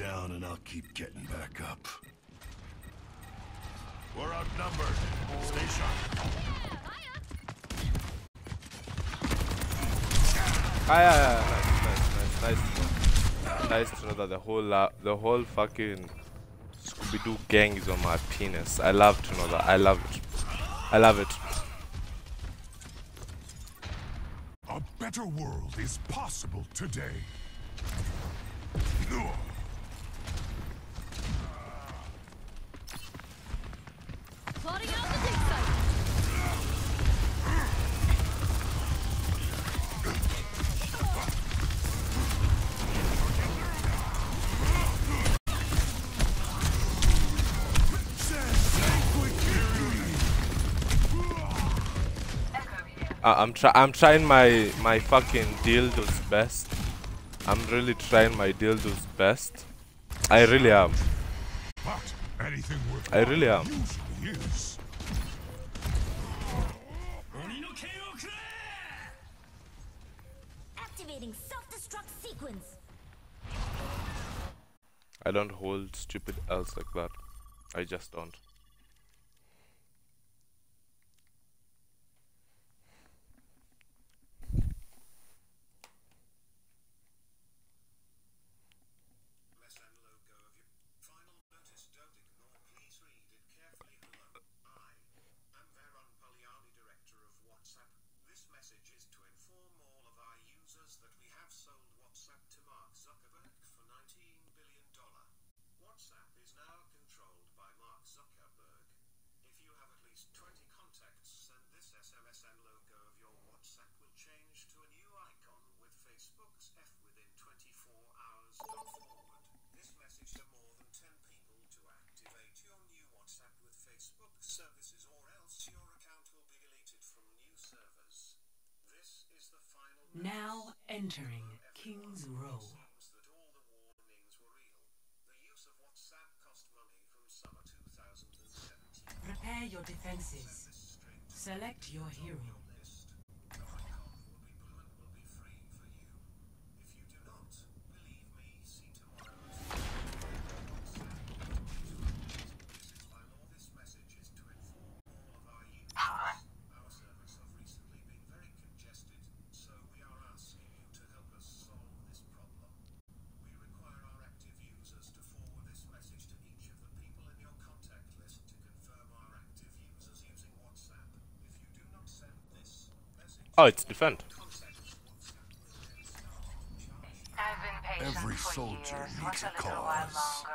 down and I'll keep getting back up. We're outnumbered. Stay sharp. Ah, yeah, yeah. Nice, nice, nice, nice. Nice to know that the whole, uh, the whole fucking Scooby-Doo gang is on my penis. I love to know that. I love it. I love it. A better world is possible today. I am try I'm trying my my fucking dildo's best. I'm really trying my dildo's best. I really am. I really am. I don't hold stupid else like that. I just don't. Select your hero. Oh, it's defend. Every soldier needs a cause.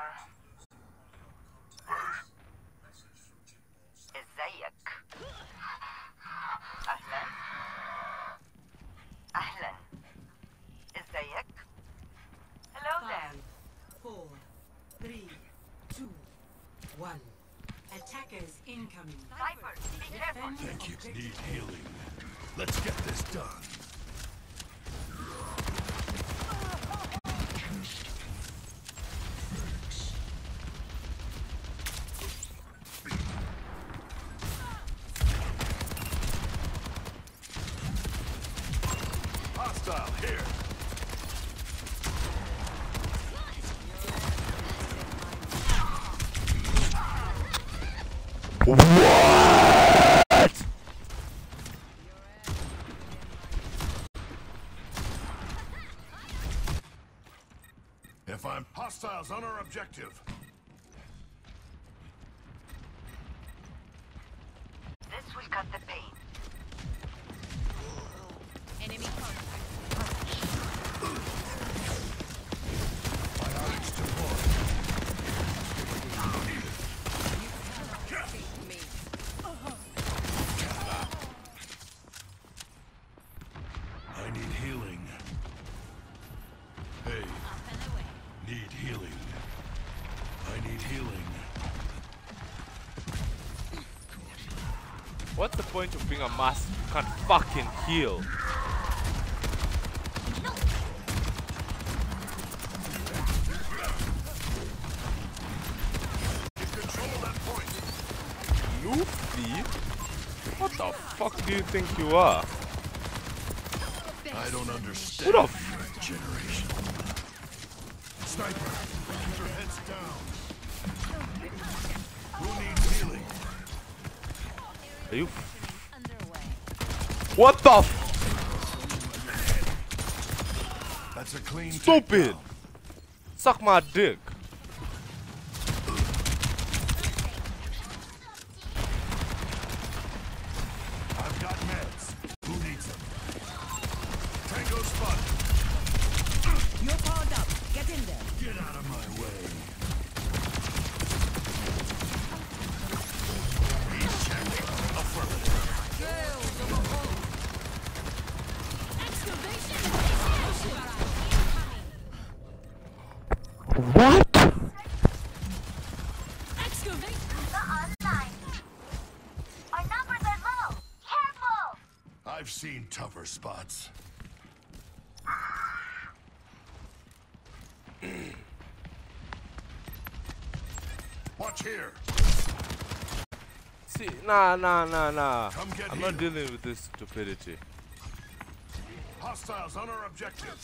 on our objective. Being a master? You can't fucking heal. Luffy? What the fuck do you think you are? I don't understand. Who the f- generation? Sniper, keep your heads down. Who needs healing? Are you? What the? F- That's a clean Stupid! Suck my dick. Nah, nah, nah, nah. I'm not dealing with this stupidity. Hostiles on our objective.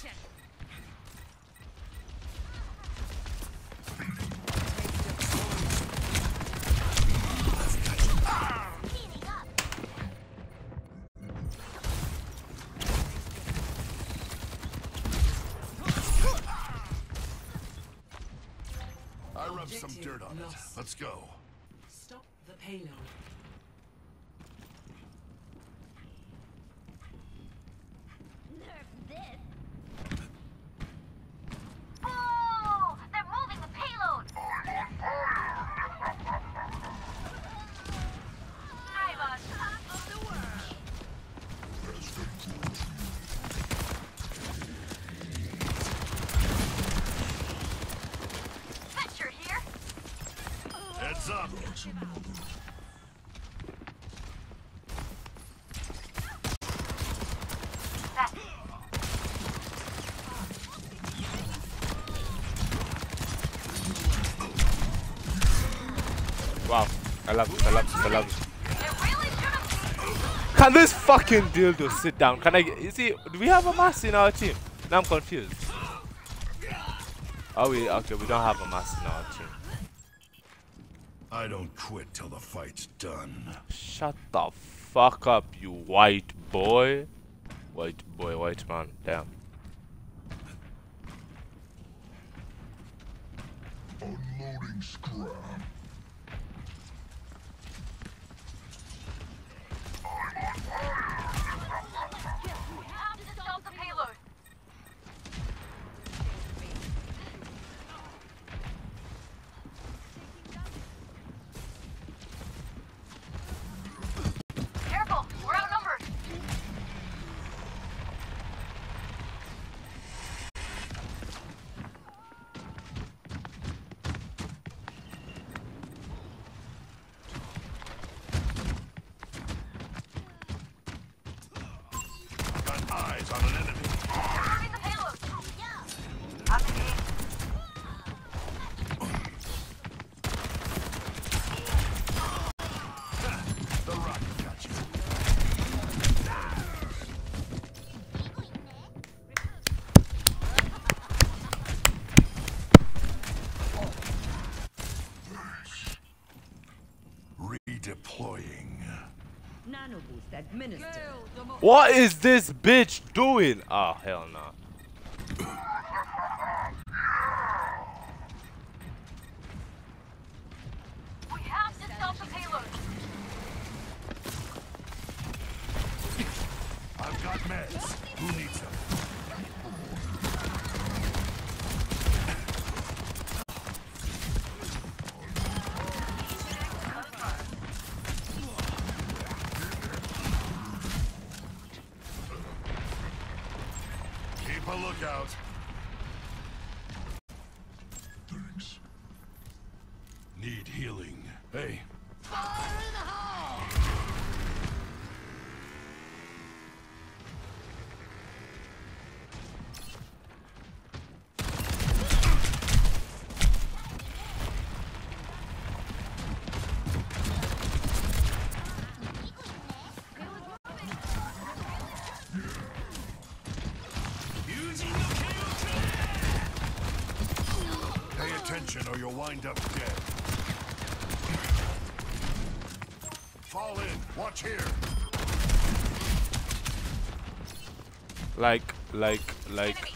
I love this, I love this, I love this. Can this fucking dildo sit down? Can I get, you see, do we have a mass in our team? Now I'm confused. Oh, we, okay, we don't have a mass in our team. I don't quit till the fight's done. Shut the fuck up, you white boy. White boy, white man, damn. Unloading scrap. We have to stop the payload! Careful! We're outnumbered! Got eyes on an enemy. Moving the payload! I'm engaged. The rocket got you. Redeploying. Nano boost administered. What is this bitch doing? Oh, hell no. We have to stop the payload! I've got meds. Who needs them? Keep a lookout. wind up dead. Fall in. Watch here. Like, like, like.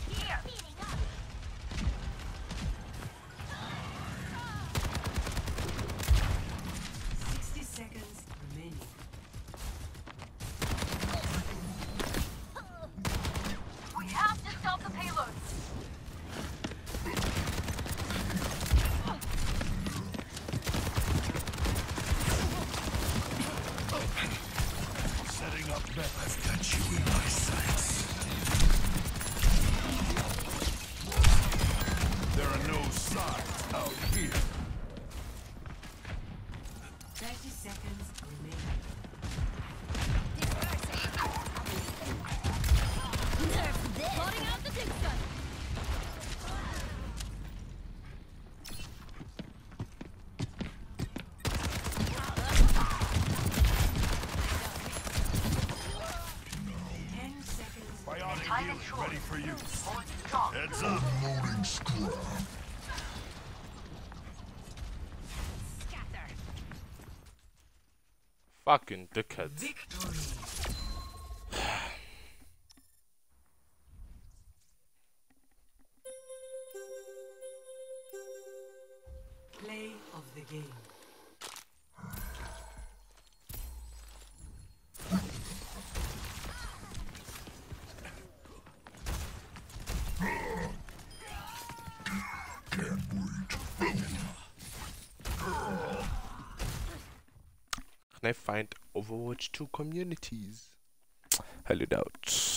can I find Overwatch 2 communities? Hello, doubt.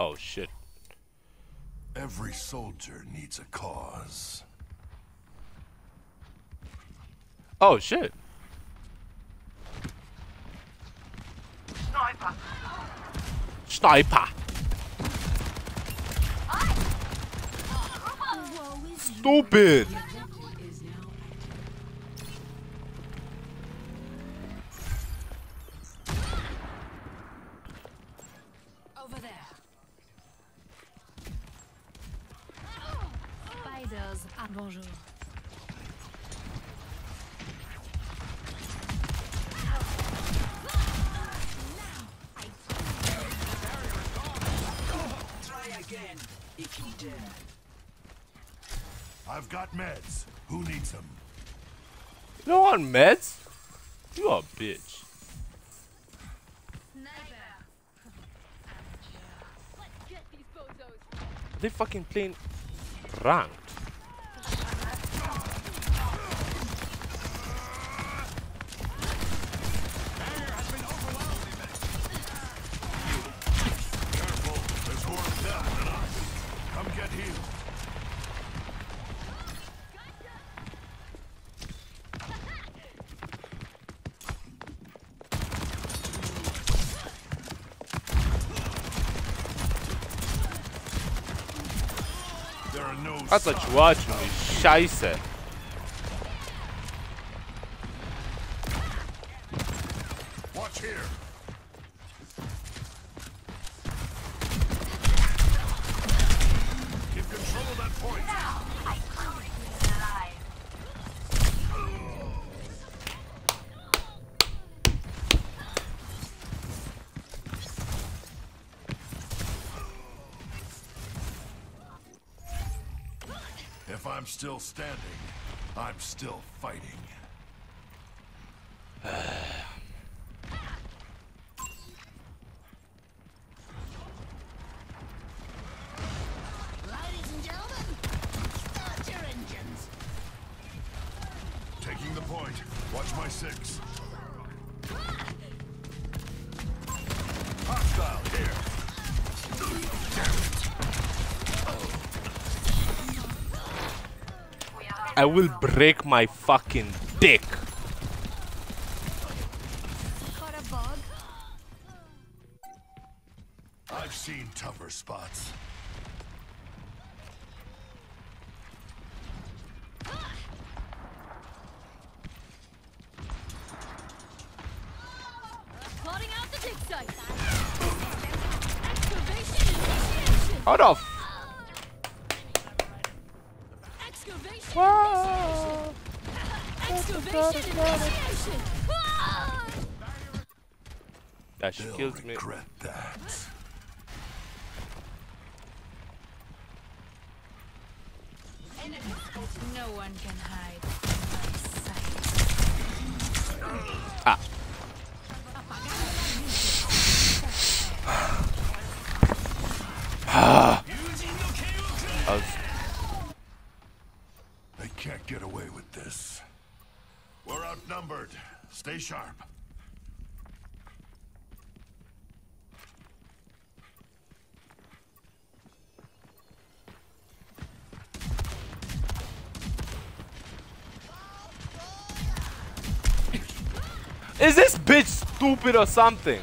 Oh, shit. Every soldier needs a cause. Oh, shit. Sniper. Sniper. Stupid. You meds? You a bitch. They fucking playing ranked. Careful. There's more of them than us. Come get healed. There no Asta ciuaciul e șaise. Watch here. Keep control of that point. If I'm still standing, I'm still I will break my fucking dick. No one can hide Ah. Ah. They can't get away with this. We're outnumbered. Stay sharp. Is this bitch stupid or something?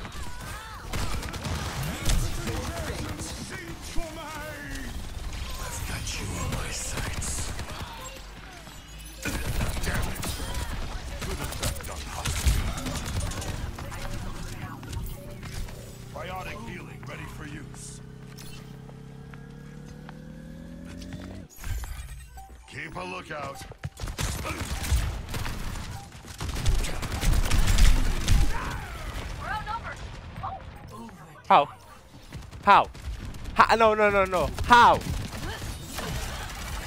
Ha no, no, no, no. How? They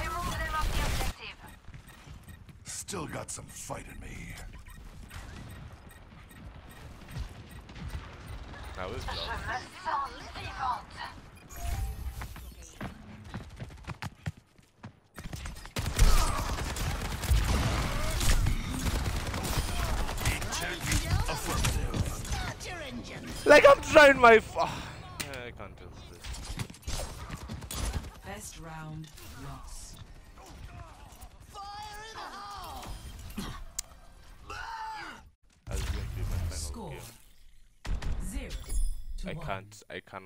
rolled them off the objective. Still got some fight in me. That was Je me sens vivante. Affirmative. Start your engines. Like I'm trying my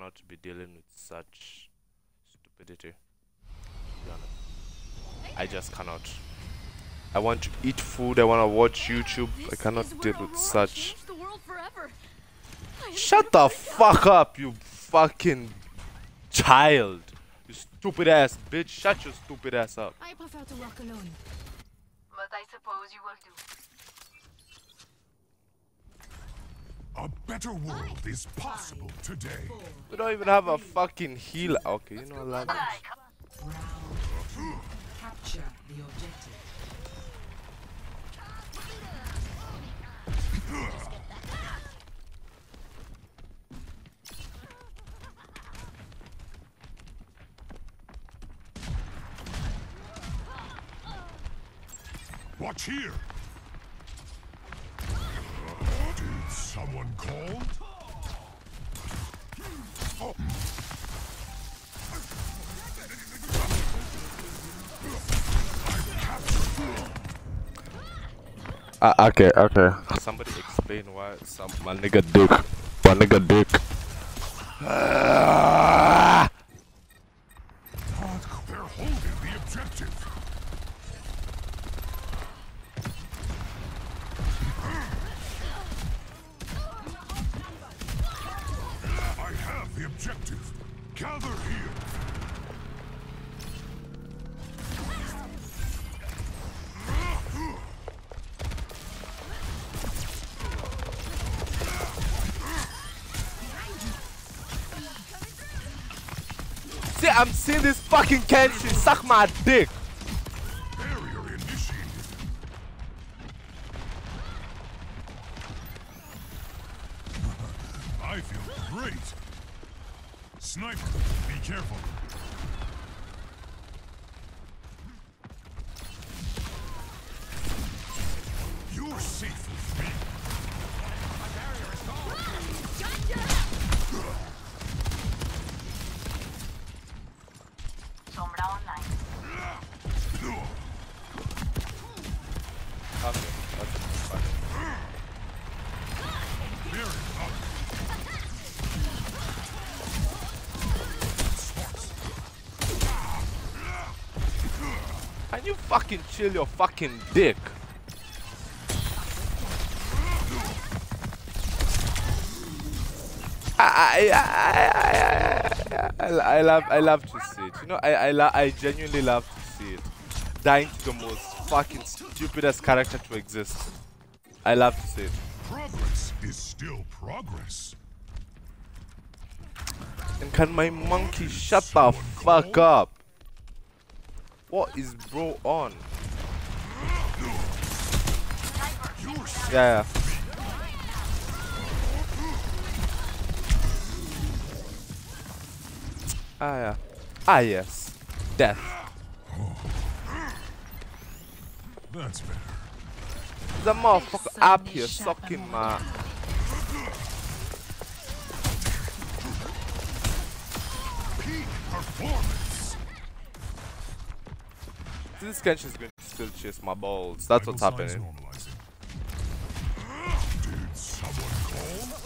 can't. I cannot be dealing with such stupidity. To be honest. I just cannot. I want to eat food. I want to watch YouTube. I cannot deal with such. the world forever. I had Shut the fuck up, you fucking child. You stupid ass bitch. Shut your stupid ass up. I prefer to work alone. But I suppose you will do. A better world is possible today. We don't even have a fucking healer. Okay, you know what? Capture the objective. Watch here. Someone call? Oh. Uh, okay, okay. Somebody explain why some my nigga dick, my nigga dick. Ah! Kenshi suck my dick. Can you fucking chill your fucking dick? I, I, I, I, I, love I love to see it. You know, I I, I genuinely love to see it. Dying to the most fucking stupidest character to exist. I love to see it. Progress is still progress. And can my monkey shut the fuck up? What is bro on? Yeah, yeah. Ah, yeah. Ah, yes. Death. That's better. The motherfucker up here sucking my. Peak performance. This Kenshi is going to still chase my balls. That's what's Vital signs happening. Did someone call?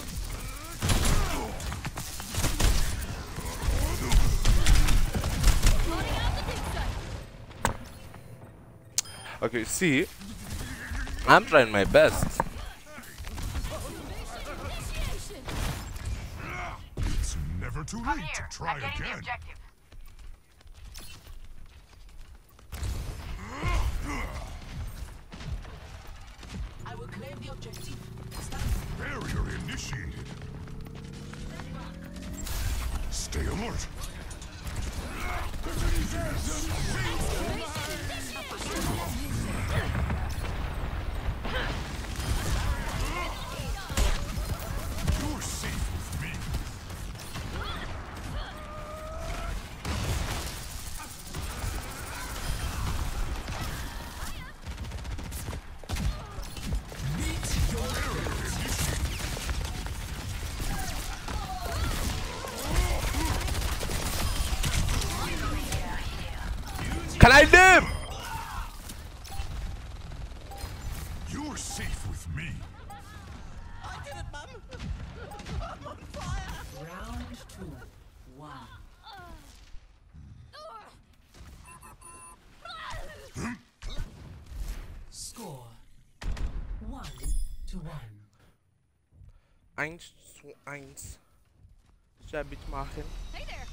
Okay, see, I'm trying my best. It's never too late here. to try I'm getting the again. I will claim the objective. Barrier initiated. Stay alert. 1 zu 1 Shabit machen. Hey there.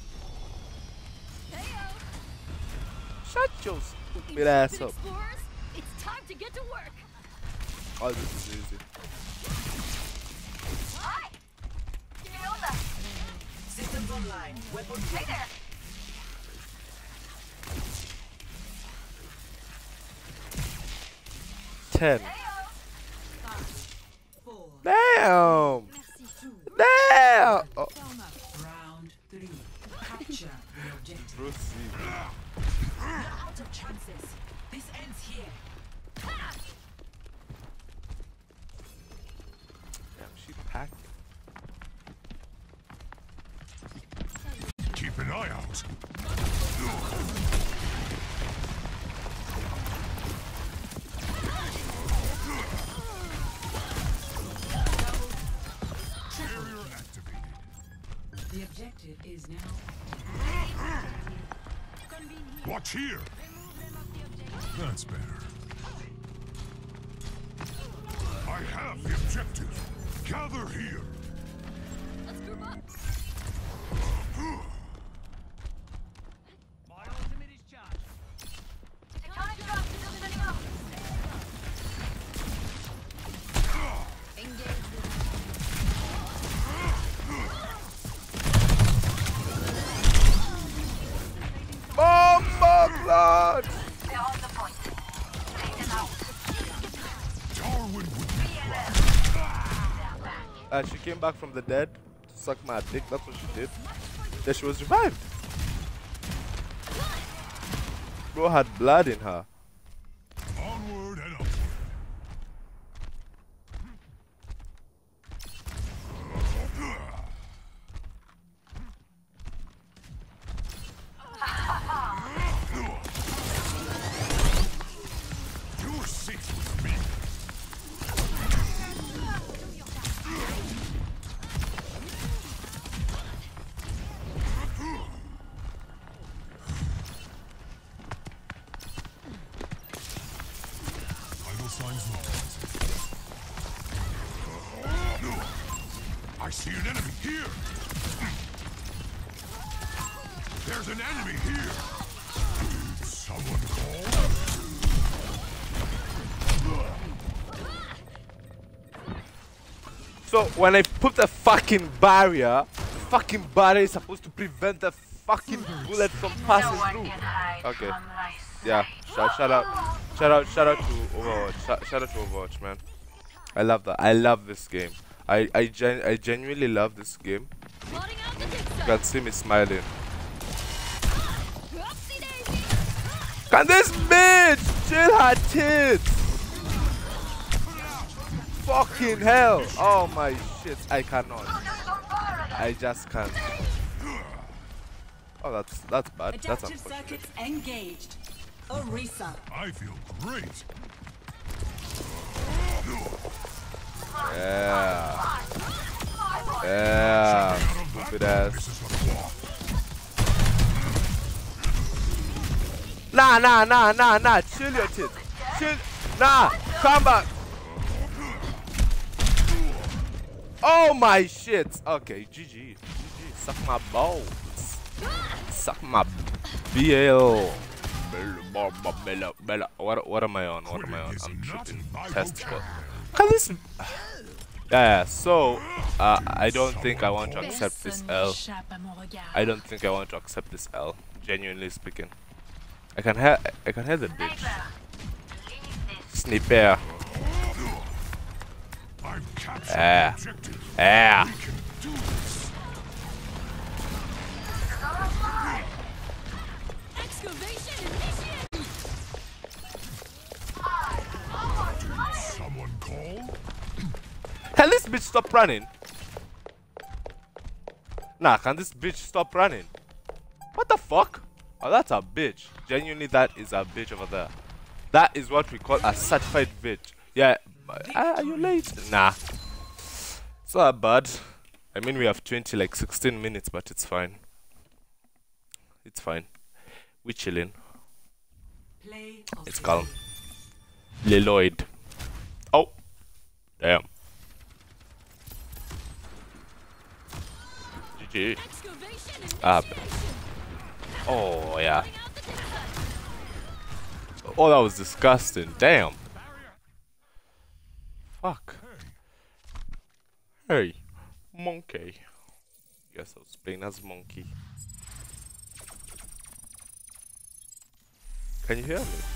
Shut your ass up. It's time to get to work. Oh, this is easy. Online. Hey there. Ten. Damn. Damn. Oh. Round three. Capture objective. Out of chances. This ends here. Damn, she packing. Keep an eye out. Uh, she came back from the dead to suck my dick. That's what she did. Then she was revived. Bro had blood in her. When I put a fucking barrier, the fucking barrier is supposed to prevent the fucking bullet from passing through. Okay. Yeah. Shout, shout out, shout out, shout out to Overwatch. Shout, shout out to Overwatch, man. I love that. I love this game. I I gen I genuinely love this game. Plotting out the dig You can see me smiling. Can this bitch chill her tits? Fucking hell! Oh my shit! I cannot. I just can't. Oh, that's that's bad. That's Adaptive unfortunate. circuits engaged. Orisa. I feel great. Yeah. Yeah. Stupid ass. Nah, nah, nah, nah, nah. Chill your tits. Chill. Nah. Come back. Oh my shit. Okay, GG. GG. Suck my balls. Suck my BL. Bella, bella. What, what am I on? What am I on? I'm shooting testicle. Can this... Yeah, yeah, so uh, I don't think I want to accept this L. I don't think I want to accept this L. Genuinely speaking, I can hear I can hear the bitch. Sniper. Yeah. Yeah. Excavation initiated. Someone call? Can this bitch stop running? Nah, can this bitch stop running? What the fuck? Oh, that's a bitch. Genuinely, that is a bitch over there. That is what we call a certified bitch. Yeah. But- Are you late? Nah. It's not bad. I mean, we have 20, like 16 minutes, but it's fine. It's fine. We chilling. It's calm. Leloid. Oh. Damn. GG. Ah. Oh, yeah. Oh, that was disgusting. Damn. Fuck. Hey, monkey. Guess I was playing as monkey. Can you hear me?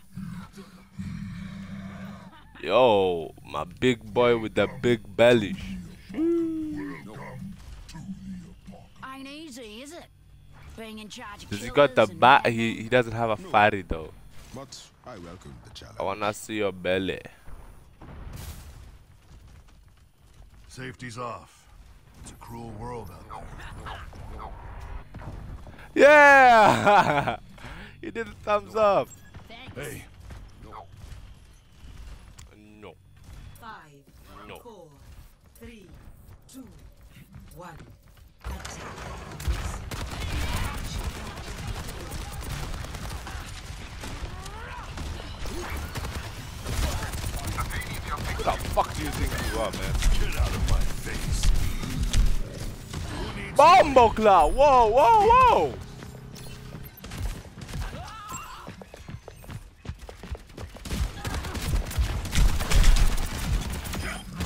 Yo, my big boy with the big belly. Ain't easy, is it? Being in charge of Does he got the killers and back? He he doesn't have a fatty though. But I welcome the challenge. I wanna see your belly. Safety's off. It's a cruel world out there. Yeah! he did a thumbs up. Hey, Who the fuck do you think you are, man? get out of my face. Bombokla! Whoa, whoa, whoa!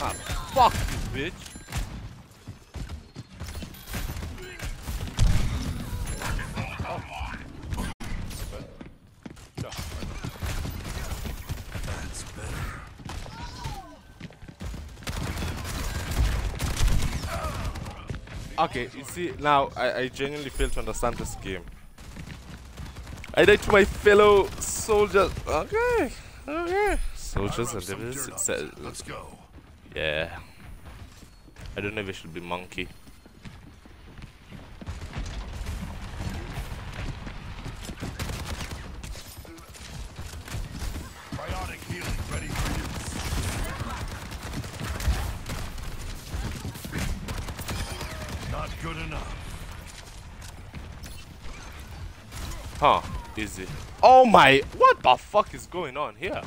Ah, fuck you, bitch. Okay, you see, now I, I genuinely fail to understand this game. I died to my fellow soldiers. Okay, okay. Soldiers and rubbed devils. dirt on It's, it. Let's go. Yeah. I don't know if it should be monkey. Biotic healing ready for use. Not good enough. Huh, easy. Oh my, what the fuck is going on here?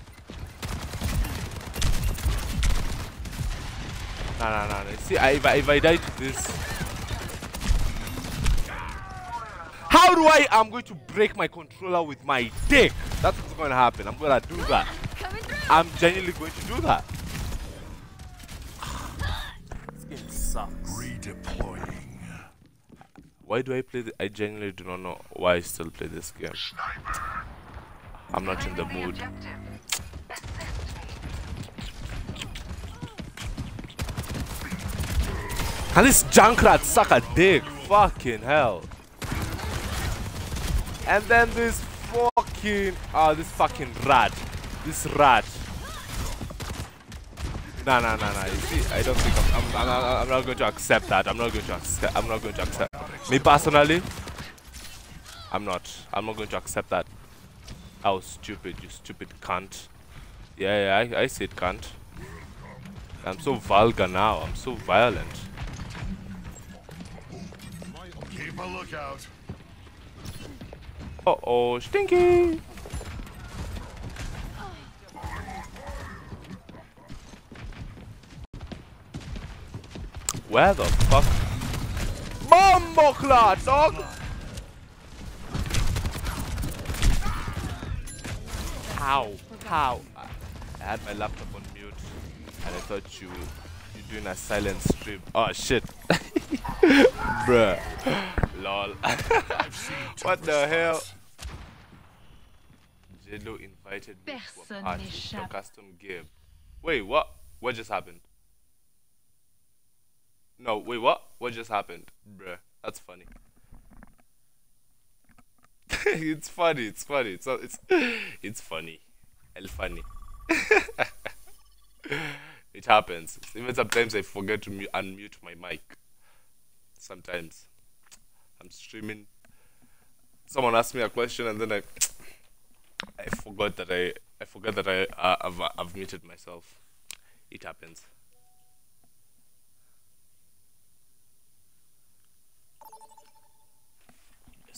Nah, nah, nah, nah. See, I, if, I, if I die to this... How do I... I'm going to break my controller with my dick. That's what's going to happen. I'm going to do that. I'm genuinely going to do that. This game sucks. Redeploying. Why do I play this? I genuinely do not know why I still play this game. I'm not in the mood. And this Junkrat suck a dick. Fucking hell. And then this fucking ah this fucking rat. This rat. Nah no, no, no. You see, I don't think I'm I'm, I'm, I'm not going to accept that. I'm not going to accept I'm not going to accept me personally. I'm not. I'm not going to accept that. Was stupid, you stupid cunt. Yeah, yeah, I, I said cunt. I'm so vulgar now. I'm so violent. Keep a lookout. Uh oh, stinky. Where the fuck? Bomboclat, dog! How? How? I had my laptop on mute and I thought you you doing a silent stream. Oh shit. Bruh. Lol. what the hell? Jelo invited me to a party, to a custom game. Wait, what? What just happened? No, wait, what? What just happened? Bruh, that's funny. it's funny, it's funny, it's it's it's funny. El funny. it happens. Even sometimes I forget to unmute my mic. Sometimes I'm streaming. Someone asked me a question and then I I forgot that I I forgot that I uh, I've I've muted myself. It happens.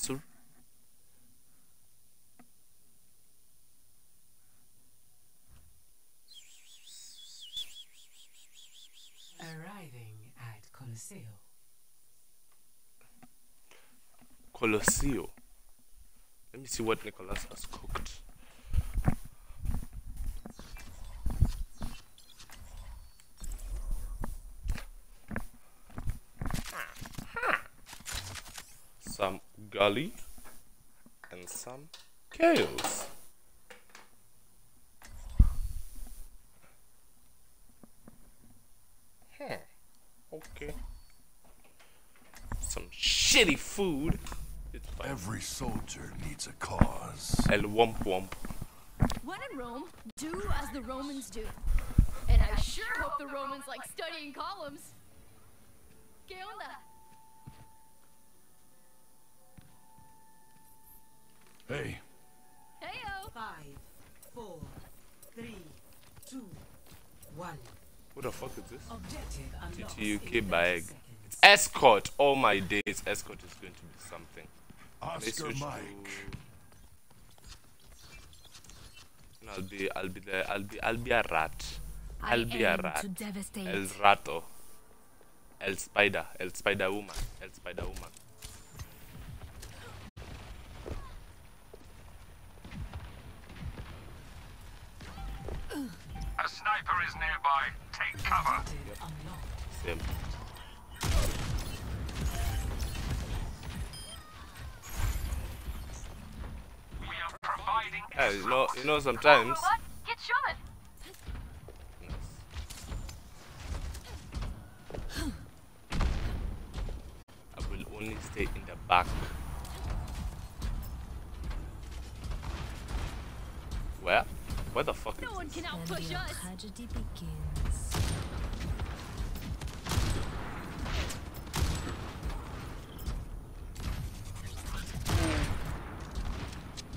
Sir. Arriving at Colosseo. Colosseo. Let me see what Nicholas has cooked. Ah, Some gully and some kales. Hmm. Okay. Some shitty food. It's fine. Every soldier needs a cause. El womp womp. When in Rome, do as the Romans do. And I sure hope the Romans like studying columns. ¿Qué onda? Hey, Heyo! Five, four, three, two, one. Who the fuck is this? Objective unlocked. TTUK bag. It's escort. Oh my days, escort is going to be something. Oscar switch to- Mike. No, I'll be, I'll be there. I'll be, I'll be a rat. I I'll be a rat. El rato. El spider. El spider woman. El spider woman. Sniper is nearby. Take cover. Same. We are providing Yeah, you know, you know, sometimes. Get shoving. I will only stay in the back. Where? Where the fuck is No one can outpush us. Tragedy begins.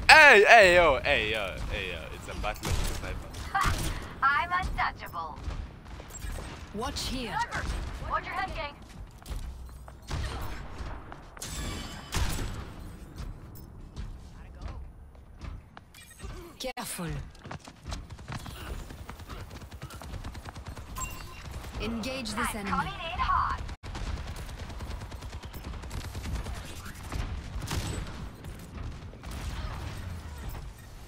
Hey, hey, yo, hey, yo, hey, yo. It's a battle of sniper. I'm untouchable. Watch here. Watch your head, gang. Careful. Engage this enemy. coming in hot.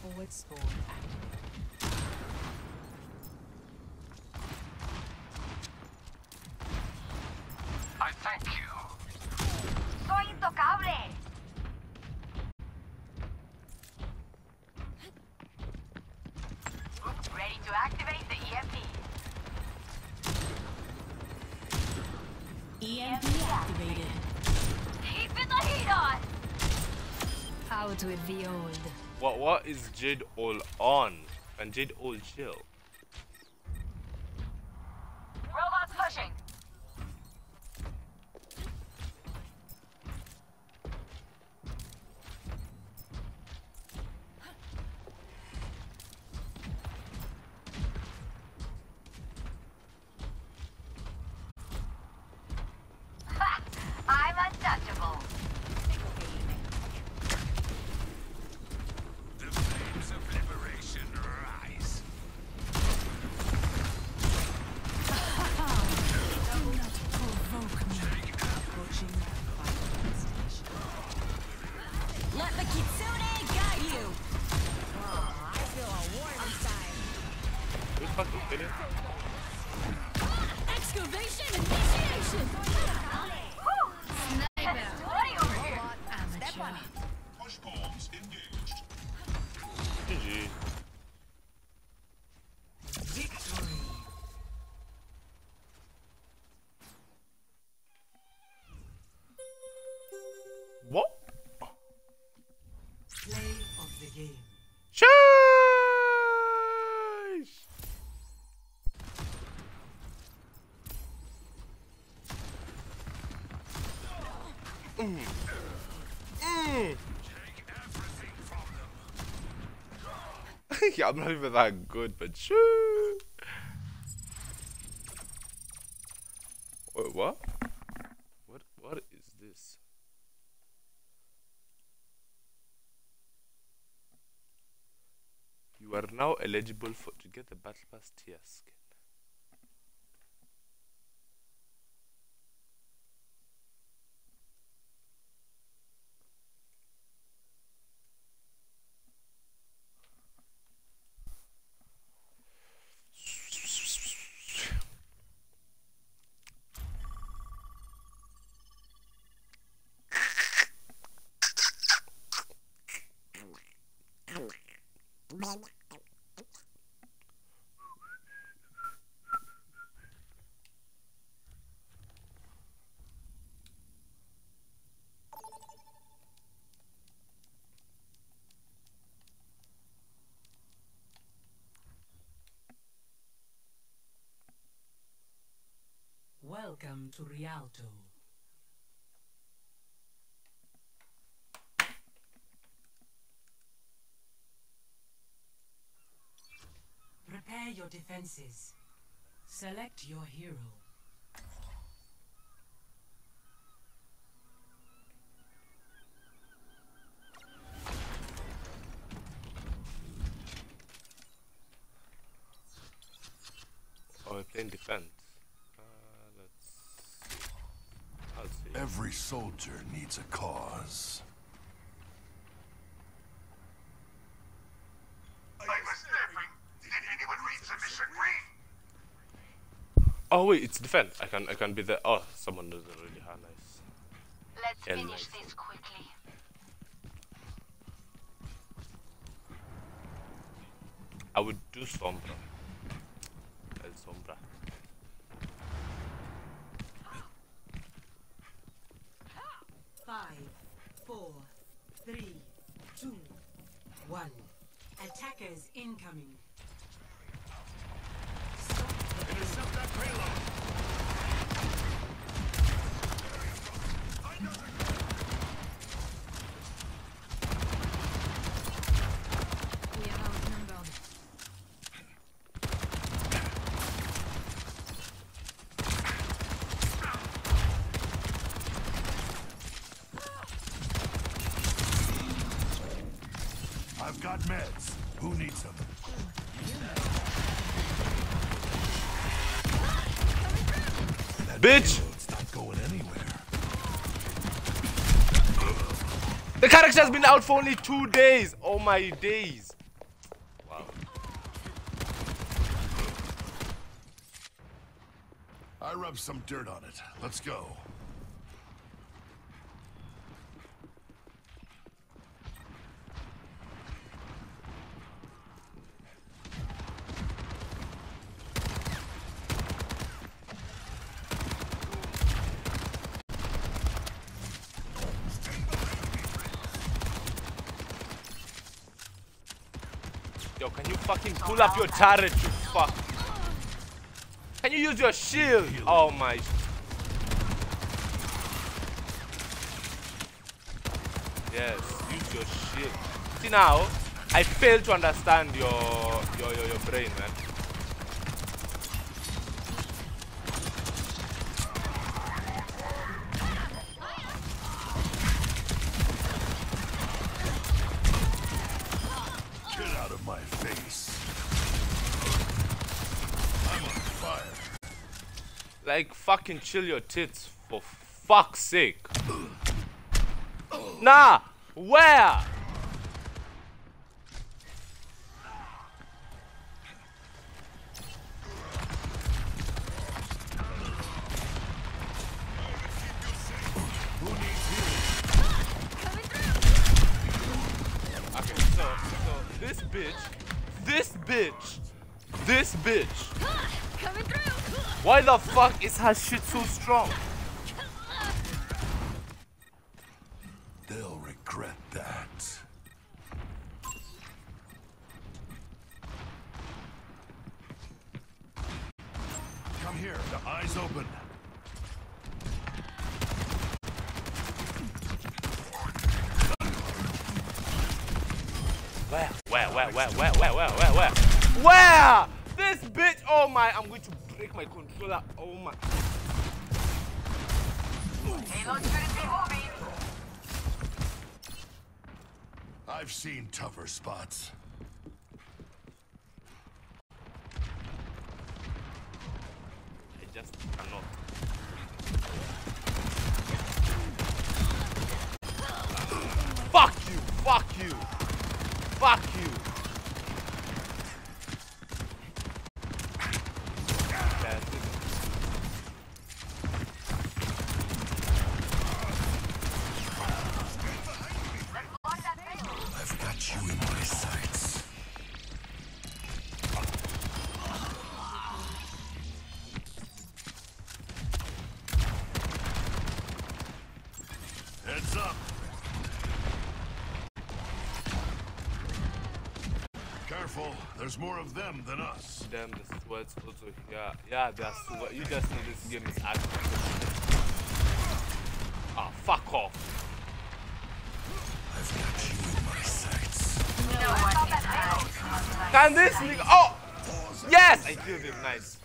Forward spawn I thank you. Soy intocable. Ready to activate the E EMP. EMP activated. Keeping the heat on. Out with the old. What, what is Jade all on? And Jade all chill? I'm not even that good, but sure. Wait, what? What? What is this? You are now eligible for to get the battle pass tier Welcome to Rialto. Prepare your defenses. Select your hero. Oh, we're playing defense. Uh, let's. I'll see. Every soldier needs a cause. I was snapping. Did anyone read the mission brief? Oh wait, it's defend. I can I can be there. Oh, someone doesn't really have nice. Let's Yeah, finish nice. this quickly. I would do Sombra. El Sombra. Five, four, three, two, one. Attackers incoming. Intercept that payload. Got meds. Bitch! It's not going anywhere. The character has been out for only two days. Oh my days. Wow. I rubbed some dirt on it. Let's go. Yo, can you fucking pull up your turret, you fuck? Can you use your shield? Oh my. Yes, use your shield. See now, I fail to understand your your your, your brain, man. Get out of my face. I'm on fire. Like fucking chill your tits for fuck's sake. Nah, where? Fuck is her shit so strong? nuts. There's more of them than us. Damn, the sweats also. Yeah, yeah, that's what you just know this game is actually. Ah, fuck off. I've got you in my sights. Can this nigga? Oh! Yes! I killed him, nice.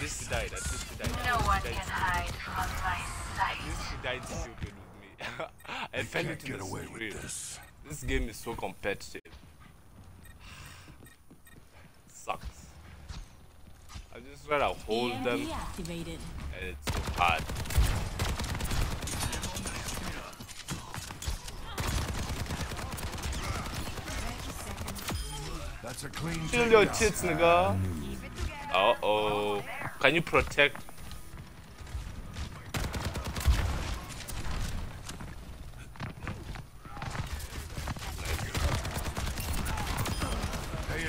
This he died, at least he died. No one can hide from my sight. he died so good with me. I fell can't into get the away with this. This game is so competitive. Sucks. I just try to hold them, EMP activated. and it's so hard. That's a clean Chill your tits, nigga. Uh oh. Can you protect?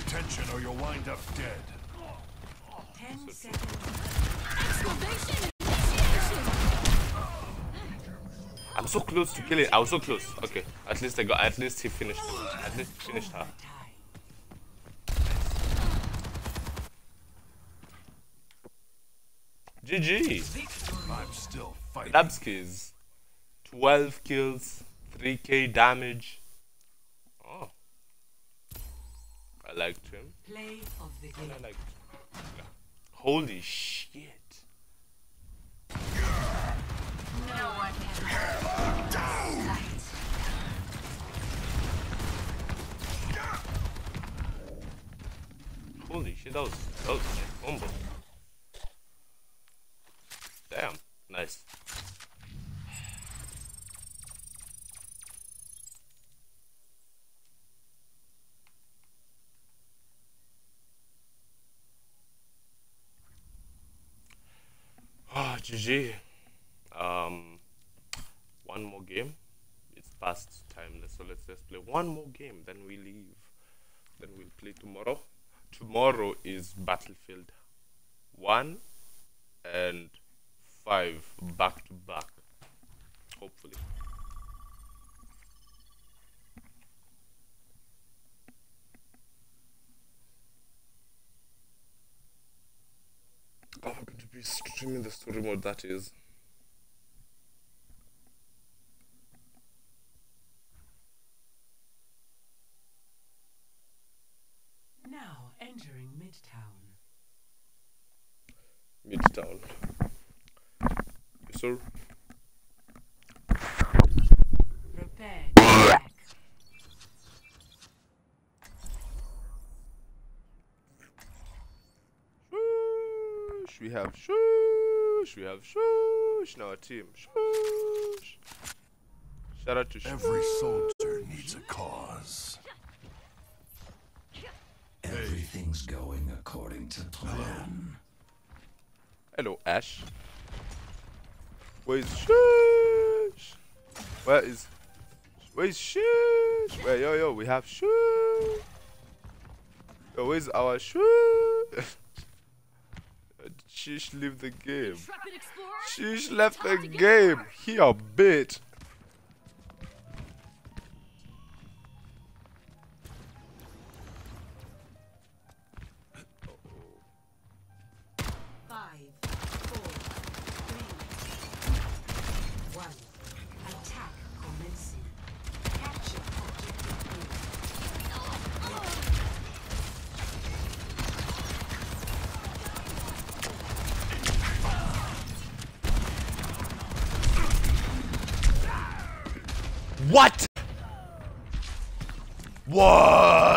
Attention or you'll wind up dead. Ten seconds. Exclamation initiation! I'm so close to killing. I was so close. Okay, at least I got. At least he finished. At least he finished her. GG. I'm still fighting. Labskis. 12 kills, 3k damage. Oh. I liked him. Play of the game. I liked Holy shit. No one can hide from my sight. Holy shit, that was, that was a combo. Damn, nice. Ah, GG. Um, one more game. It's past time, so let's just play one more game. Then we leave. Then we'll play tomorrow. Tomorrow is Battlefield one and five back to back. Hopefully. I'm going to be streaming the story mode that is. Now entering Midtown. Midtown. Yes, sir. Prepare to attack. We have shoosh, we have shoosh in our team. Shush. Shout out to shoosh. Every soldier needs a cause. Everything's going according to plan. Hello, Ash. Where is shush? Where is where is shoosh? Where yo yo we have shoosh. Yo, where's our shoosh? Sheesh leave the game. Sheesh left the game. He a bitch. one.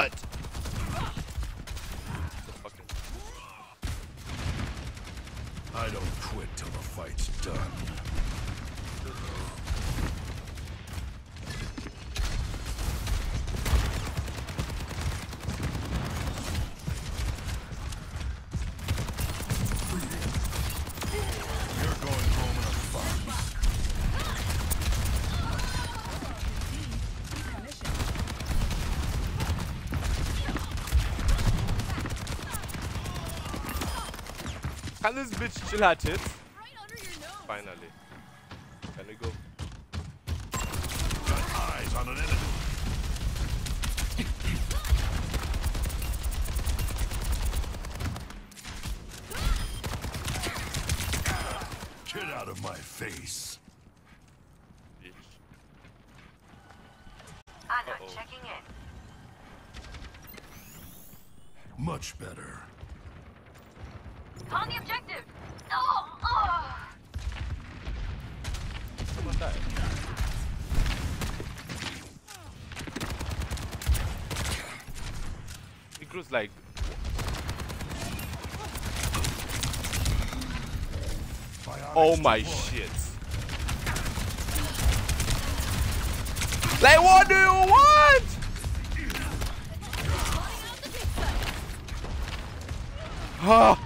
this bitch chill her tits. Finally. Oh my shit. Like, what do you want? Huh.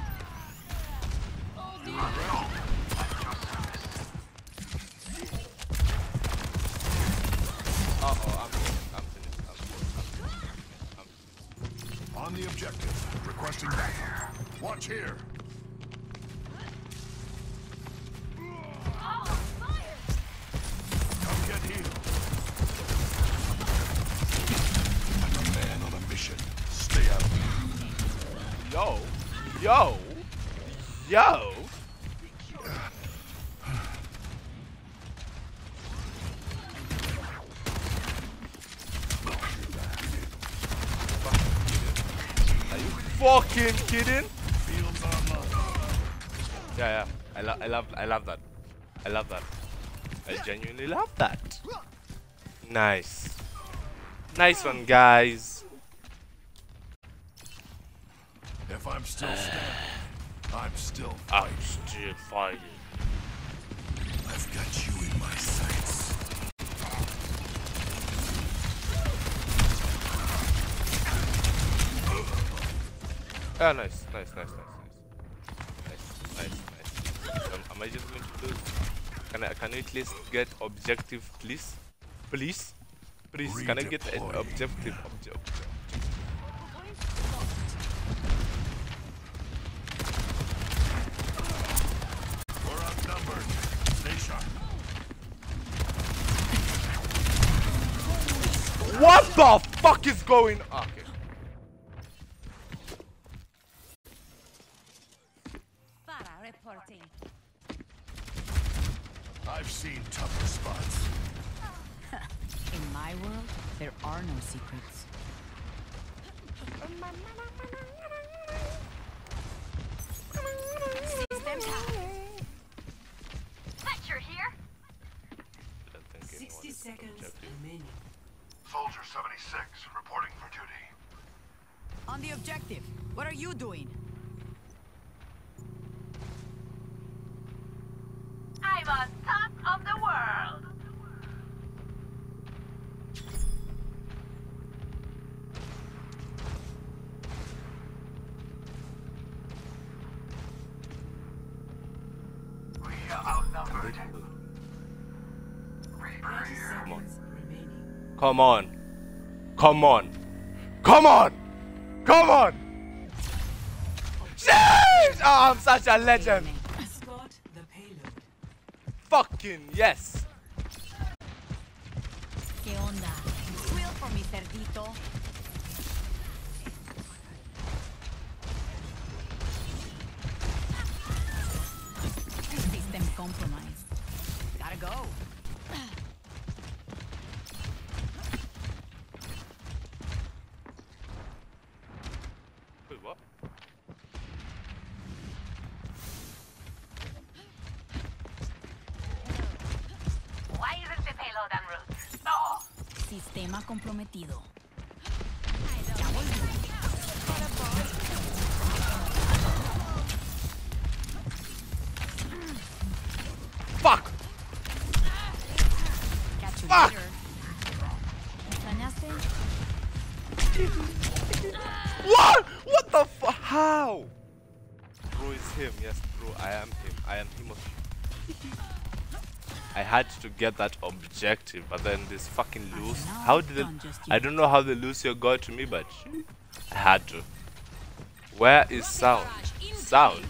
I love that. I love that. I genuinely love that. Nice. Nice one, guys. objective, please? Please? Please, can I get an objective? objective. What the fuck is going on? Come on. Come on. Come on! Come on! James! Oh, I'm such a legend. Fucking yes. ¿Qué onda? comprometido. Get that objective, but then this fucking loose. How did it? I don't know how the Lucio got to me, but I had to. Where is sound? Sound.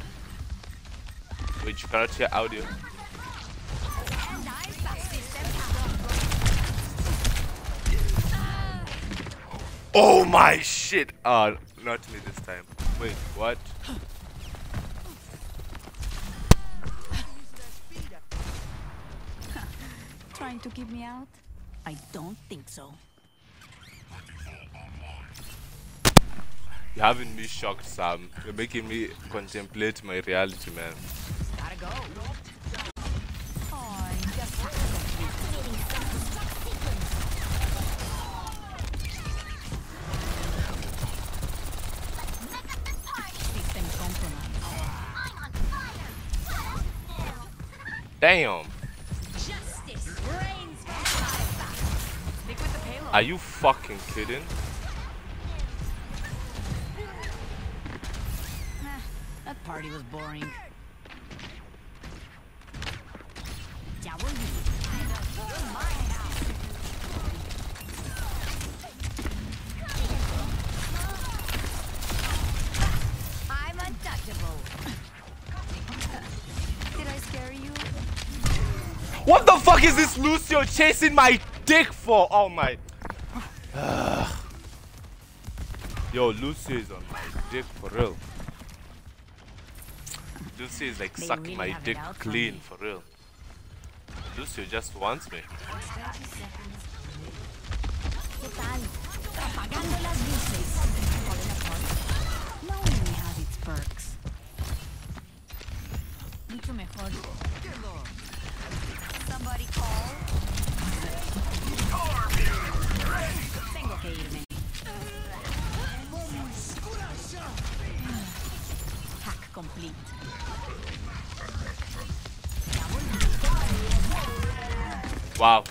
Which you cannot hear audio. Oh my shit! Uh, not me this time. Wait, what? Trying to keep me out? I don't think so. You're having me shocked, Sam. You're making me contemplate my reality, man. Gotta go. Damn. Are you fucking kidding? That party was boring. I'm untouchable. Did I scare you? What the fuck is this Lucio chasing my dick for? Oh my. Yo, Lucy is on my dick for real. Lucy is like They sucking really my dick clean me. for real. Lucio just wants me. ¿Qué tal? Apagando las luces. Falling apart. Lonely has its perks. Mucho mejor. Somebody call. Tengo que Hack complete. Wow.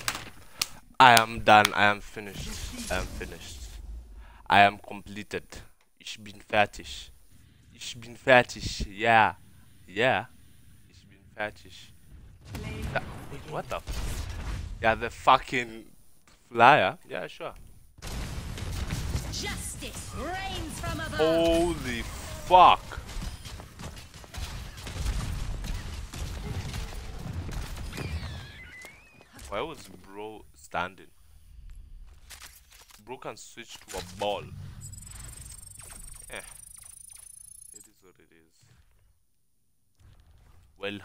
I am done. I am finished. I am finished. I am completed. Ich bin fertig. Ich bin fertig. Yeah. Yeah. Ich bin fertig. That, what the? Yeah, the fucking flyer. Yeah, sure. Justice reigns from above. Holy fuck. Why was bro standing? Bro can switch to a ball. Eh. It is what it is. Well,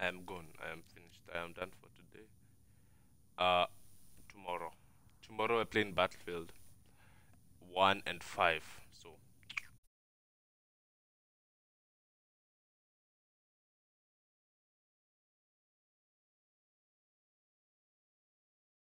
I am gone. I am finished. I am done for today. Uh, tomorrow. Tomorrow I play in Battlefield 1 and 5.